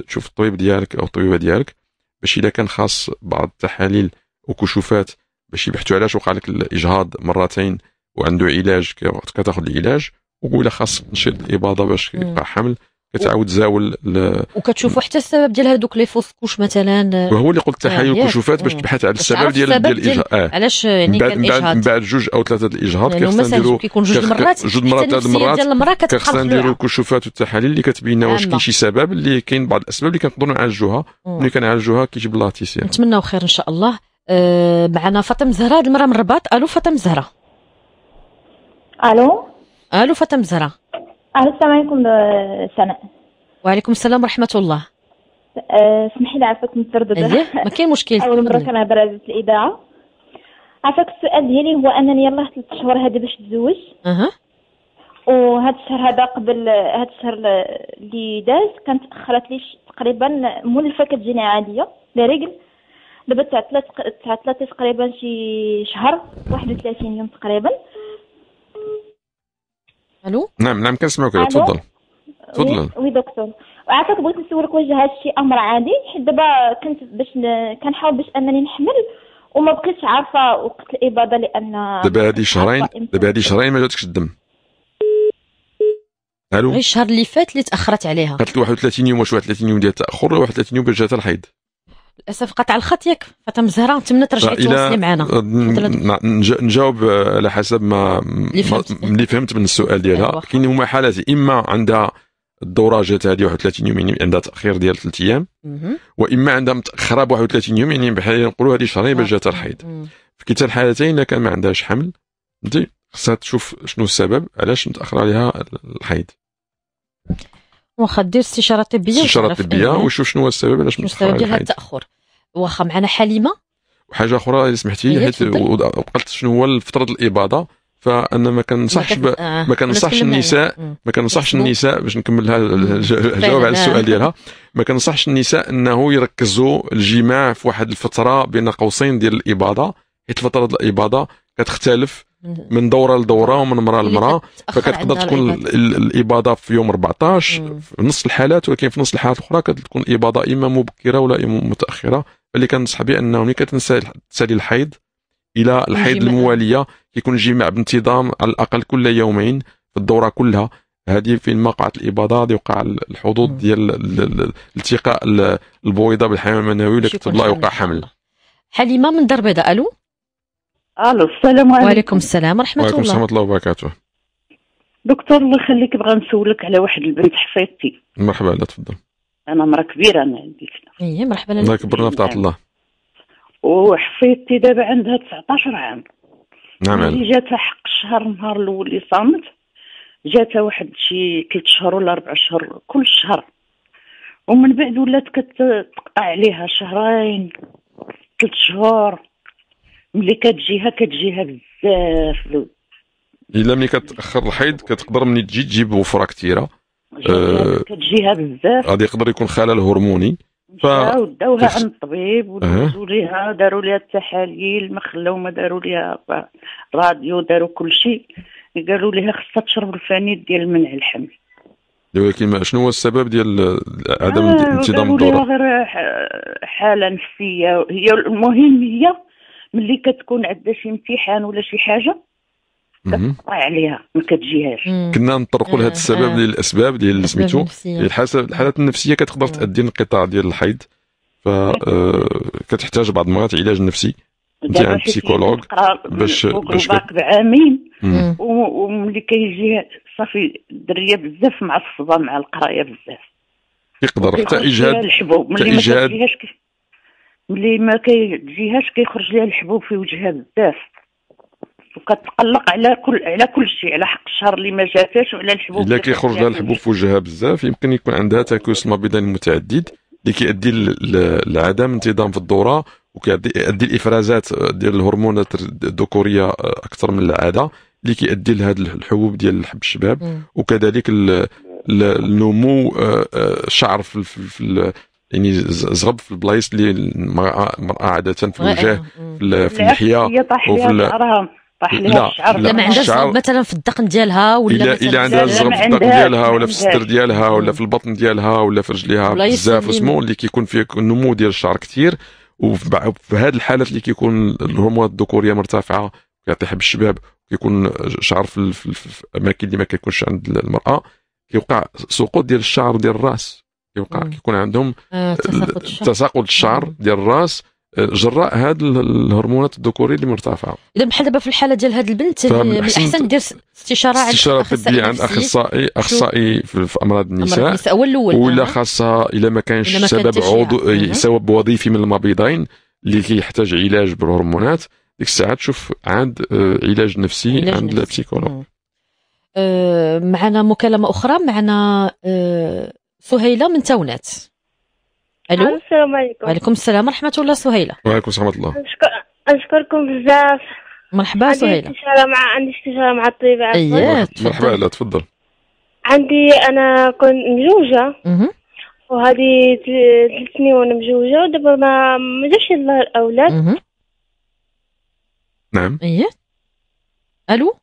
تشوف الطبيب ديالك أو الطبيبة ديالك. باش اذا كان خاص بعض التحاليل وكشوفات باش يبحثوا علاش وقع لك الإجهاض مرتين وعنده علاج كتاخذ العلاج ولا خاص تنشيط الاباضه باش يبقى حمل كتعاود تزاول. وكتشوفوا حتى السبب ديال هذوك les fausses couches مثلا وهو اللي قلت تحاليل الكشوفات باش تبحث على السبب ديال ديال الإجهاض. آه. علاش يعني كان الإجهاض؟ من بعد جوج أو ثلاثة الإجهاض يعني خصنا نديروا كيكون جوج مرات جوج مرات ثلاث مرات خصنا نديروا الكشوفات والتحاليل اللي كتبين واش كاين شي سبب اللي كاين بعض الأسباب اللي كنقدروا نعالجوها ملي كنعالجوها كيجيب الله تيسير نتمناو خير إن شاء الله. أه معنا فاطمة زهراء هذه المره من الرباط ألو فاطمة زهراء ألو؟ ألو فاطمة زهراء ألو السلام عليكم سناء وعليكم السلام ورحمة الله. اسمحي لي عافاك مترددة. أيه ما كاين مشكل أول مرة كنهضر على الإذاعة. عافاك السؤال ديالي هو أنني يلاه ثلاث شهور هذه باش تزوج. أها. وهذا الشهر هذا قبل هذا الشهر اللي داز كانت اخرت لي تقريبا مولفة كتجيني عادية لا رجل. دابا تاع ثلاث تاع ثلاث تقريبا شي شهر 31 يوم تقريبا. ألو؟ نعم نعم كنسمعك تفضل. تفضل. وي دكتور وعافاك بغيت نسولك واش هذا الشيء أمر عادي حيت دابا كنت باش كنحاول باش أنني نحمل وما بقيتش عارفة وقت الاباضه لأن دابا هذه شهرين دابا هذه شهرين ما جاتكش الدم. ألو؟ غير الشهر اللي فات اللي تأخرت عليها. قالت 31 يوم واش 31 يوم ديال التاخر ولا 31 يوم باش جاتها الحيض. للأسف قطع الخط ياك. فاطمه زهراء نتمنى ترجعي تواصلي معنا. نجاوب على حسب ما اللي فهمت. من السؤال ديالها. أيوة. كاين هما حالات إما عندها الدوره جات هذه 31 يوم يعني عندها تأخير ديال ثلاث أيام وإما عندها متاخره ب 31 يوم يعني بحال نقولوا هذه شهرين باش جاتها الحيض. في كلتا الحالتين إلا كان ما عندهاش حمل فهمتي؟ خصها تشوف شنو السبب علاش متاخر عليها الحيض. واخا دير استشارة طبية استشارة طبية وشوف شنو هو السبب علاش السبب ديال التأخر؟ واخا معنا حليمة. وحاجة أخرى اذا سمحتي لي حيت وقلت شنو هو فتره الاباضه فأنا ما كنصحش ب... آه، ما كنصحش النساء ما كنصحش النساء باش نكمل الجواب على السؤال ديالها. ما كنصحش النساء إنه يركزوا الجماع في واحد الفترة بين قوسين ديال الاباضه حيت فترة الاباضه كتختلف من دورة لدورة ومن مراه لمراه فكتقدر تكون الاباضه في يوم 14 في نص الحالات ولكن في نص الحالات الأخرى كتكون الاباضه إما مبكرة ولا متأخرة. فاللي كنصح بانه ملي كتنسالي الحيض إلى الحيض الموالية كيكون الجماع بانتظام على الأقل كل يومين في الدورة كلها. هذه فين ما وقعت الاباضه غادي يوقع الحظوظ ديال التقاء البويضة بالحيوان المنوي ولا كتب الله يوقع حمل. حليمة من دار بيضاء ألو؟ ألو السلام عليكم. وعليكم السلام ورحمة الله. وعليكم السلام ورحمة الله وبركاته. دكتور الله يخليك بغا نسولك على واحد البنت حفيظتي. مرحبا لا تفضل. أنا مرا كبيرة أنا عندي اي مرحبا. الله يكبرنا في طاعة الله. وحفيدتي دابا عندها 19 عام. نعم اللي جاتها حق الشهر النهار الأول اللي صامت. جاتها واحد شي ثلاث شهور ولا أربع شهور كل شهر. ومن بعد ولات كتقطع عليها شهرين ثلاث شهور. ملي كتجيها كتجيها بزاف إلا ملي كتأخر الحيض كتقدر ملي تجي تجيب وفرة كثيره أه كتجيها بزاف. غادي يقدر يكون خلل هرموني. ف وداوها عند الطبيب ودوزوا ليها داروا ليها التحاليل ما خلاو ما داروا ليها راديو داروا كل شيء. قالوا لها خصها تشرب الفانيد ديال منع الحمل ولكن شنو هو السبب ديال عدم آه انتظام الدورة؟ غير حالة نفسية. هي المهم هي ملي كتكون عندها شي امتحان ولا شي حاجة كتقطع عليها ما كتجيهاش. كنا نطرقوا لهذا السبب آه. للاسباب ديال سميتو الحالات النفسية كتقدر تؤدي انقطاع ديال الحيض ف آه، كتحتاج بعض المرات علاج نفسي. انت عند بسيكولوج باش باش بعامين وملي كيجي صافي الدريه بزاف معصبه مع القراية بزاف. يقدر حتى اجهاد الحبوب ملي ما كتجيهاش ملي ما كيجيهاش كيخرج ليها الحبوب في وجهها بزاف. وكتقلق على كل على كل شيء على حق الشهر اللي ما جاتاش وعلى الحبوب إلا كيخرج لها الحبوب في وجهها بزاف يمكن يكون عندها تكوس المبيضين المتعدد اللي كيؤدي لعدم انتظام في الدورة وكيؤدي الافرازات ديال الهرمونات الذكورية أكثر من العادة اللي كيؤدي لهذا الحبوب ديال حب الشباب. وكذلك النمو الشعر آه، آه، في يعني زغب في البلايص اللي المراه عادة في الوجه في اللحيه وفي طاح لها الشعر لا ما عندهاش مثلا في الدقن ديالها ولا الا عندها الزغب في الدقن ديالها ولا في الصدر ديالها ولا في البطن ديالها ولا في رجليها بزاف اسمه اللي كيكون فيه النمو ديال الشعر كثير وفي هذه الحالات اللي كيكون الهرمونات الذكورية مرتفعة كيعطي حب الشباب كيكون شعر في, في الأماكن اللي ما كيكونش عند المرأة كيوقع سقوط ديال الشعر ديال الرأس. كيوقع كيكون عندهم آه تساقط الشعر. ديال الراس جراء هاد الهرمونات الذكورية اللي مرتفعة. إذا بحال دابا في الحالة ديال هاد البنت من الأحسن دير استشارة عند استشارة طبية عند اخصائي أخصائي في أمراض النساء. هو الأول ولا خاصة إلا ما كانش سبب عضو سبب وظيفي من المبيضين اللي كيحتاج علاج بالهرمونات. ديك الساعة تشوف عند آه، علاج نفسي علاج عند البسيكولوج. أه معنا مكالمة أخرى معنا أه سهيلة من تونات ألو؟ السلام عليكم. وعليكم السلام. ورحمه الله سهيلة. وعليكم السلام ورحمة الله. اشكركم بزاف. مرحبا سهيلة. عندي استشارة مع عندي استشارة مع الطبيب اييه مرحبا. لا تفضل. عندي أنا كنت مزوجه وهذه ثلاث سنين وأنا مزوجه ودابا ما ما جاش الله الأولاد. نعم. اييه ألو؟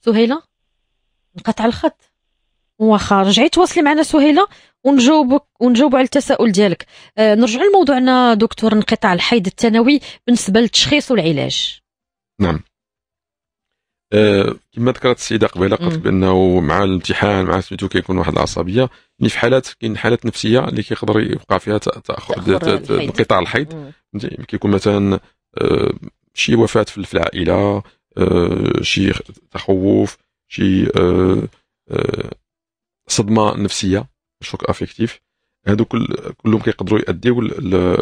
سهيلة؟ انقطع الخط. واخا رجعي تواصلي معنا سهيلة ونجاوبك ونجاوب على التساؤل ديالك. آه نرجع لموضوعنا دكتور انقطاع الحيض الثانوي بالنسبة للتشخيص والعلاج. نعم. آه كما ذكرت السيدة قبيلة قلت بأنه مع الامتحان مع سميتو كيكون واحد العصبية. يعني في حالات كاين حالات نفسية اللي كيقدر يبقى فيها تأخر انقطاع الحيض. كيكون مثلا آه شي وفاة في العائلة آه شي تخوف شي آه آه صدمة نفسية شوك افيكتيف هادو كل كلهم كيقدروا يؤديو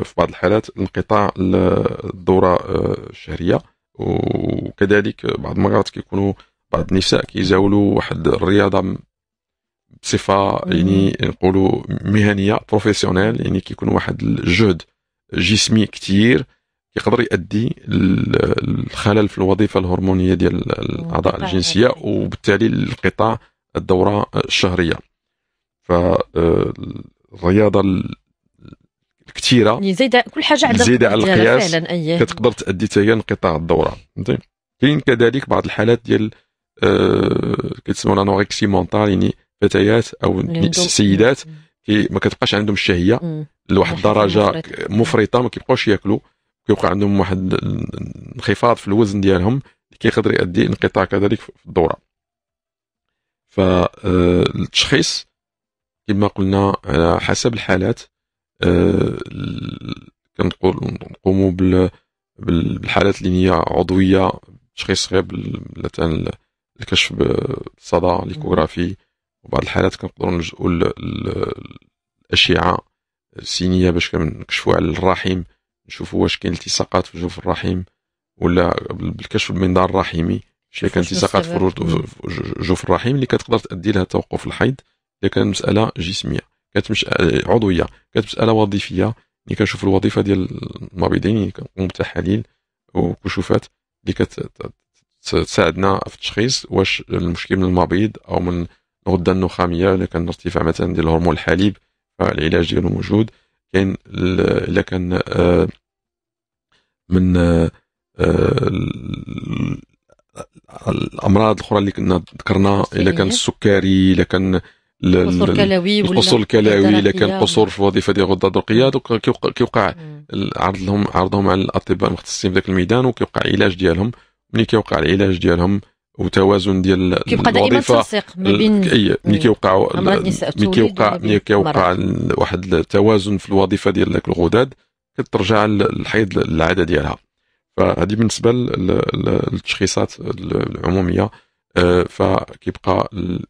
في بعض الحالات انقطاع الدورة آه، الشهرية. وكذلك بعض المرات كيكونوا بعض النساء كيزاولوا واحد الرياضة بصفة يعني نقولوا مهنية بروفيسيونيل يعني كيكون واحد الجهد جسمي كثير يقدر يؤدي الخلل في الوظيفة الهرمونية ديال الأعضاء الجنسية. وبالتالي الانقطاع الدورة الشهرية. فالرياضه الكثيرة. يعني زايدة كل حاجة عندها زايدة على القياس. كتقدر تؤدي حتى انقطاع الدورة. فهمتي؟ كاين كذلك بعض الحالات ديال آه كتسموا anorexie mentale يعني فتيات أو سيدات كي ما كتبقاش عندهم الشهية. لواحد الدرجة مفرطة ما كيبقاوش ياكلوا. كيوقع عندهم واحد انخفاض في الوزن ديالهم اللي كيقدر يؤدي انقطاع كذلك في الدورة. فالتشخيص كما قلنا على حسب الحالات آه، كنقول نقوموا بالحالات اللي هي عضوية تشخيص غير مثلا الكشف بالصدى ليكوغرافي وبعض الحالات كنقدروا نلجؤوا الاشعه السينية باش كنكشفوا على الرحم نشوفوا واش كاين التصاقات في جوف الرحم ولا بالكشف بالمنظار الرحمي شي كان التصاقات في جوف الرحم اللي كتقدر تؤدي لها توقف الحيض إذا كانت مسألة جسمية. كانت مش عضوية. كانت مسألة وظيفية. اللي كنشوف الوظيفة ديال المبيضين اللي كنقوم بتحاليل وكشوفات اللي كتساعدنا في التشخيص واش المشكل من المبيض أو من الغدة النخامية. الا كان ارتفاع مثلا ديال هرمون الحليب فالعلاج ديالو موجود. كاين الا كان آه، من آه، الأمراض الأخرى اللي كنا ذكرنا إلا كان السكري إلا كان قصور كلوي القصور الكلوي إلا كان قصور في الوظيفه ديال الغده الدرقيه donc كيوقع عرض لهم عرضهم على الأطباء المختصين في ذاك الميدان وكيوقع علاج ديالهم. ملي كيوقع العلاج ديالهم وتوازن ديال كيبقى دائما تنسيق ما بين أي ملي كيوقع ملي كيوقع ملي كيوقع واحد التوازن في الوظيفة ديال ذاك الغدد كترجع الحيض للعاده ديالها. فهذه بالنسبة للتشخيصات العمومية آه، فكيبقى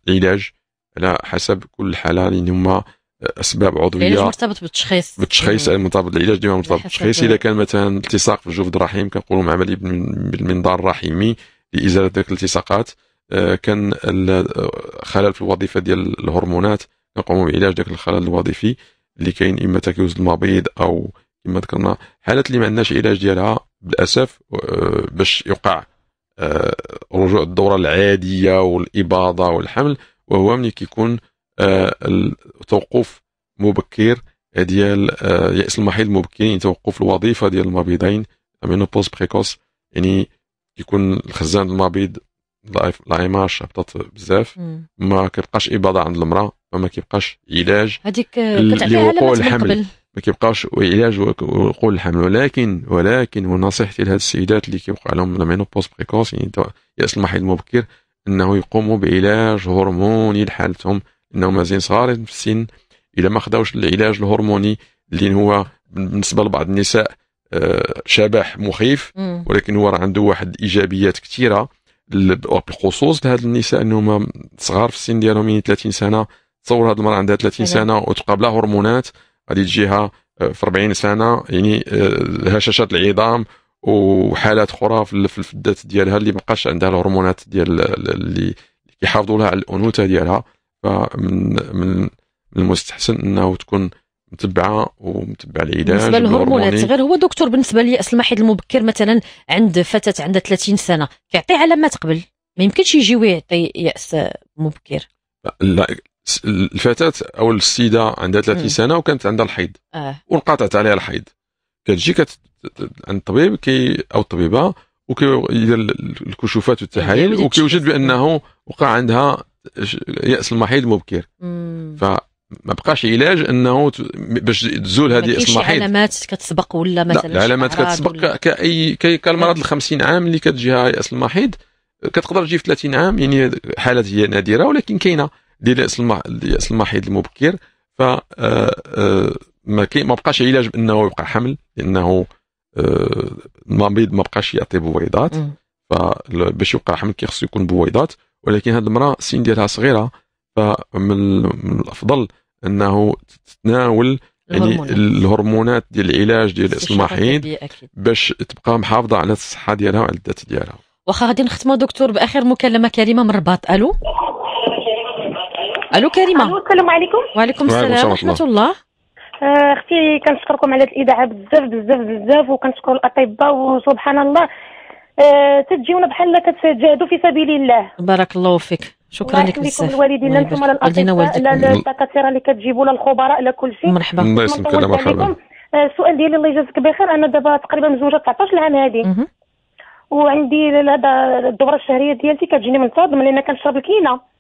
العلاج على حسب كل حالة لأن هما أسباب عضوية. العلاج مرتبط بالتشخيص. بالتشخيص مرتبط العلاج ديما مرتبط بالتشخيص. إذا كان مثلا التصاق في الجوف الرحيم كنقولوا عمليه بالمنظار الرحيمي لإزالة ذلك الالتصاقات آه، كان خلل في الوظيفة ديال الهرمونات نقوموا بعلاج ذاك الخلل الوظيفي اللي كاين إما تكيس المبيض أو كما ذكرنا حالات اللي ما عندناش علاج ديالها بالاسف آه، باش يوقع آه، رجوع الدورة العادية والإباضة والحمل وهو ملي كيكون توقف مبكر ديال يأس المحيض المبكر يعني توقف الوظيفة ديال المبيضين ménopause précoce يعني يكون الخزان المبيض l'AMH هبطت بزاف ما كيبقاش إباضة عند المرأة وما كيبقاش علاج هذيك لوقوع الحمل. ما كيبقاش علاج وقوع الحمل ولكن ولكن ونصيحتي لهاد السيدات اللي كيوقع لهم la ménopause précoce يعني ياس المحيض المبكر إنه يقوموا بعلاج هرموني لحالتهم إنهم مازال صغار في السن. اذا ما خداوش العلاج الهرموني اللي هو بالنسبة لبعض النساء آه، شبح مخيف ولكن هو عنده واحد إيجابيات كثيره بالخصوص لهاد النساء انهم صغار في السن ديالهم يعني 30 سنة تصور هاد المرأة عندها 30 سنة. وتبقى بلا هرمونات. غادي تجيها آه، في 40 سنة يعني آه، هشاشات العظام وحالات أخرى في الفدات ديالها اللي مابقاش عندها الهرمونات ديال اللي كيحافظوا لها على الأنوثة ديالها. فمن من المستحسن إنه تكون متبعة ومتبعة العلاج بالنسبة للهرمونات غير هو دكتور بالنسبة ليأس المحيض المبكر مثلا عند فتاة عندها 30 سنة كيعطي علامات قبل؟ ما يمكنش يجي ويعطي يأس مبكر. لا الفتاة أو السيدة عندها 30 سنة وكانت عندها الحيض. آه. وانقطعت عليها الحيض. كتجي كت... عند الطبيب كي أو الطبيبة وكيدير الكشوفات والتحاليل وكيوجد بأنه وقع عندها يأس المحيض مبكر. فما بقاش علاج أنه باش تزول هذه يأس المحيض. علامات كتسبق ولا مثلا لا العلامات كتسبق كاي كالمرض ال 50 عام اللي كتجيها يأس المحيض كتقدر تجي في 30 عام يعني حالات هي نادرة ولكن كاينة. ديال يأس المحيض المبكر. ف آه، آه، ما ما بقاش علاج بأنه يبقى حمل لأنه آه، المريض ما بقاش يعطي بويضات. فباش يوقع حمل كيخصو يكون بويضات. ولكن هذه المرأة السن ديالها صغيرة. فمن الأفضل أنه تتناول يعني الهرمونات. ديال العلاج ديال المحيض باش تبقى محافظة على الصحة ديالها وعلى الذات ديالها. واخا غادي نختموا دكتور بأخر مكالمة كريمة من الرباط ألو؟ ألو كريمة. ألو السلام عليكم. وعليكم السلام. ورحمة الله. آه، أختي كنشكركم على الإذاعة بزاف بزاف بزاف وكنشكر الأطباء وسبحان الله. أه تجيونا بحال كتجاهدوا في سبيل الله. بارك الله فيك. شكرا لك بزاف. الوالدين أنتم الأطباء الدكاتره اللي كتجيبوا لنا الخبراء لا كل شيء. مرحبا. الله يسلمك مرحبا آه، السؤال ديالي الله يجازيك بخير. أنا دابا تقريبا مزوجة 19 عام هذه وعندي هذا الدوره الشهرية ديالتي كتجيني منتظمه لأن كنشرب الكينه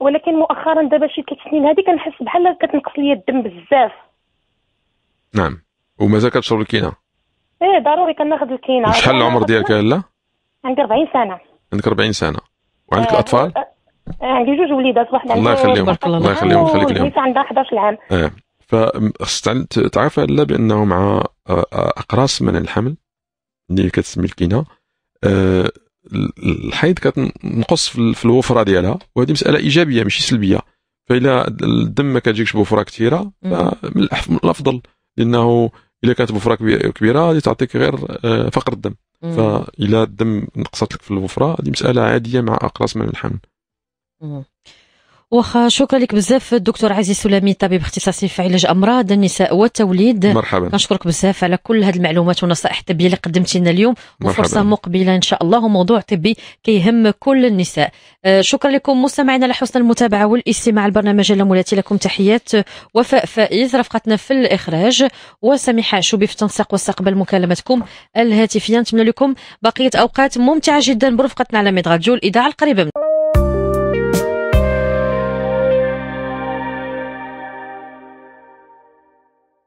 ولكن مؤخرا دابا شي ثلاث سنين هذه كنحس بحال كتنقص لي الدم بزاف. نعم. ومازال كتشرب الكينة؟ إيه ضروري كناخذ الكينة. شحال العمر ديالك لا؟ عندي 40 سنة. عندك 40 سنة. وعندك آه اطفال آه عندي جوج وليدات واحد الله يخليهم. الله يخليهم ويخليك اليوم. عندها 11 عام. آه فخص تعرف لا بأنه مع آه، أقراص من الحمل اللي كتسمي الكينة آه الحيض كتنقص في الوفرة ديالها وهذه مسألة إيجابية ماشي سلبية. فإلا الدم ما كتجيكش بوفرة كثيره فمن الأفضل لأنه إلا كانت بوفرة كبيرة غادي تعطيك غير آه، فقر الدم. فإلا الدم نقصت لك في الوفرة هذه مسألة عادية مع أقراص من الحمل. واخا شكرا لك بزاف الدكتور عزيز سلامي طبيب اختصاصي في علاج أمراض النساء والتوليد. مرحبا. كنشكرك بزاف على كل هذه المعلومات والنصائح الطبيه اللي قدمتي لنا اليوم وفرصة مقبلة إن شاء الله وموضوع طبي كيهم كل النساء. آه شكرا لكم مستمعينا على حسن المتابعة والاستماع البرنامج مولاتي لكم تحيات وفاء فائز. رفقتنا في الإخراج وسميحة شوبي في التنسيق واستقبل مكالمتكم الهاتفية. نتمنى لكم بقية أوقات ممتعة جدا. برفقتنا على ميد راديو الإذاعة القريبة من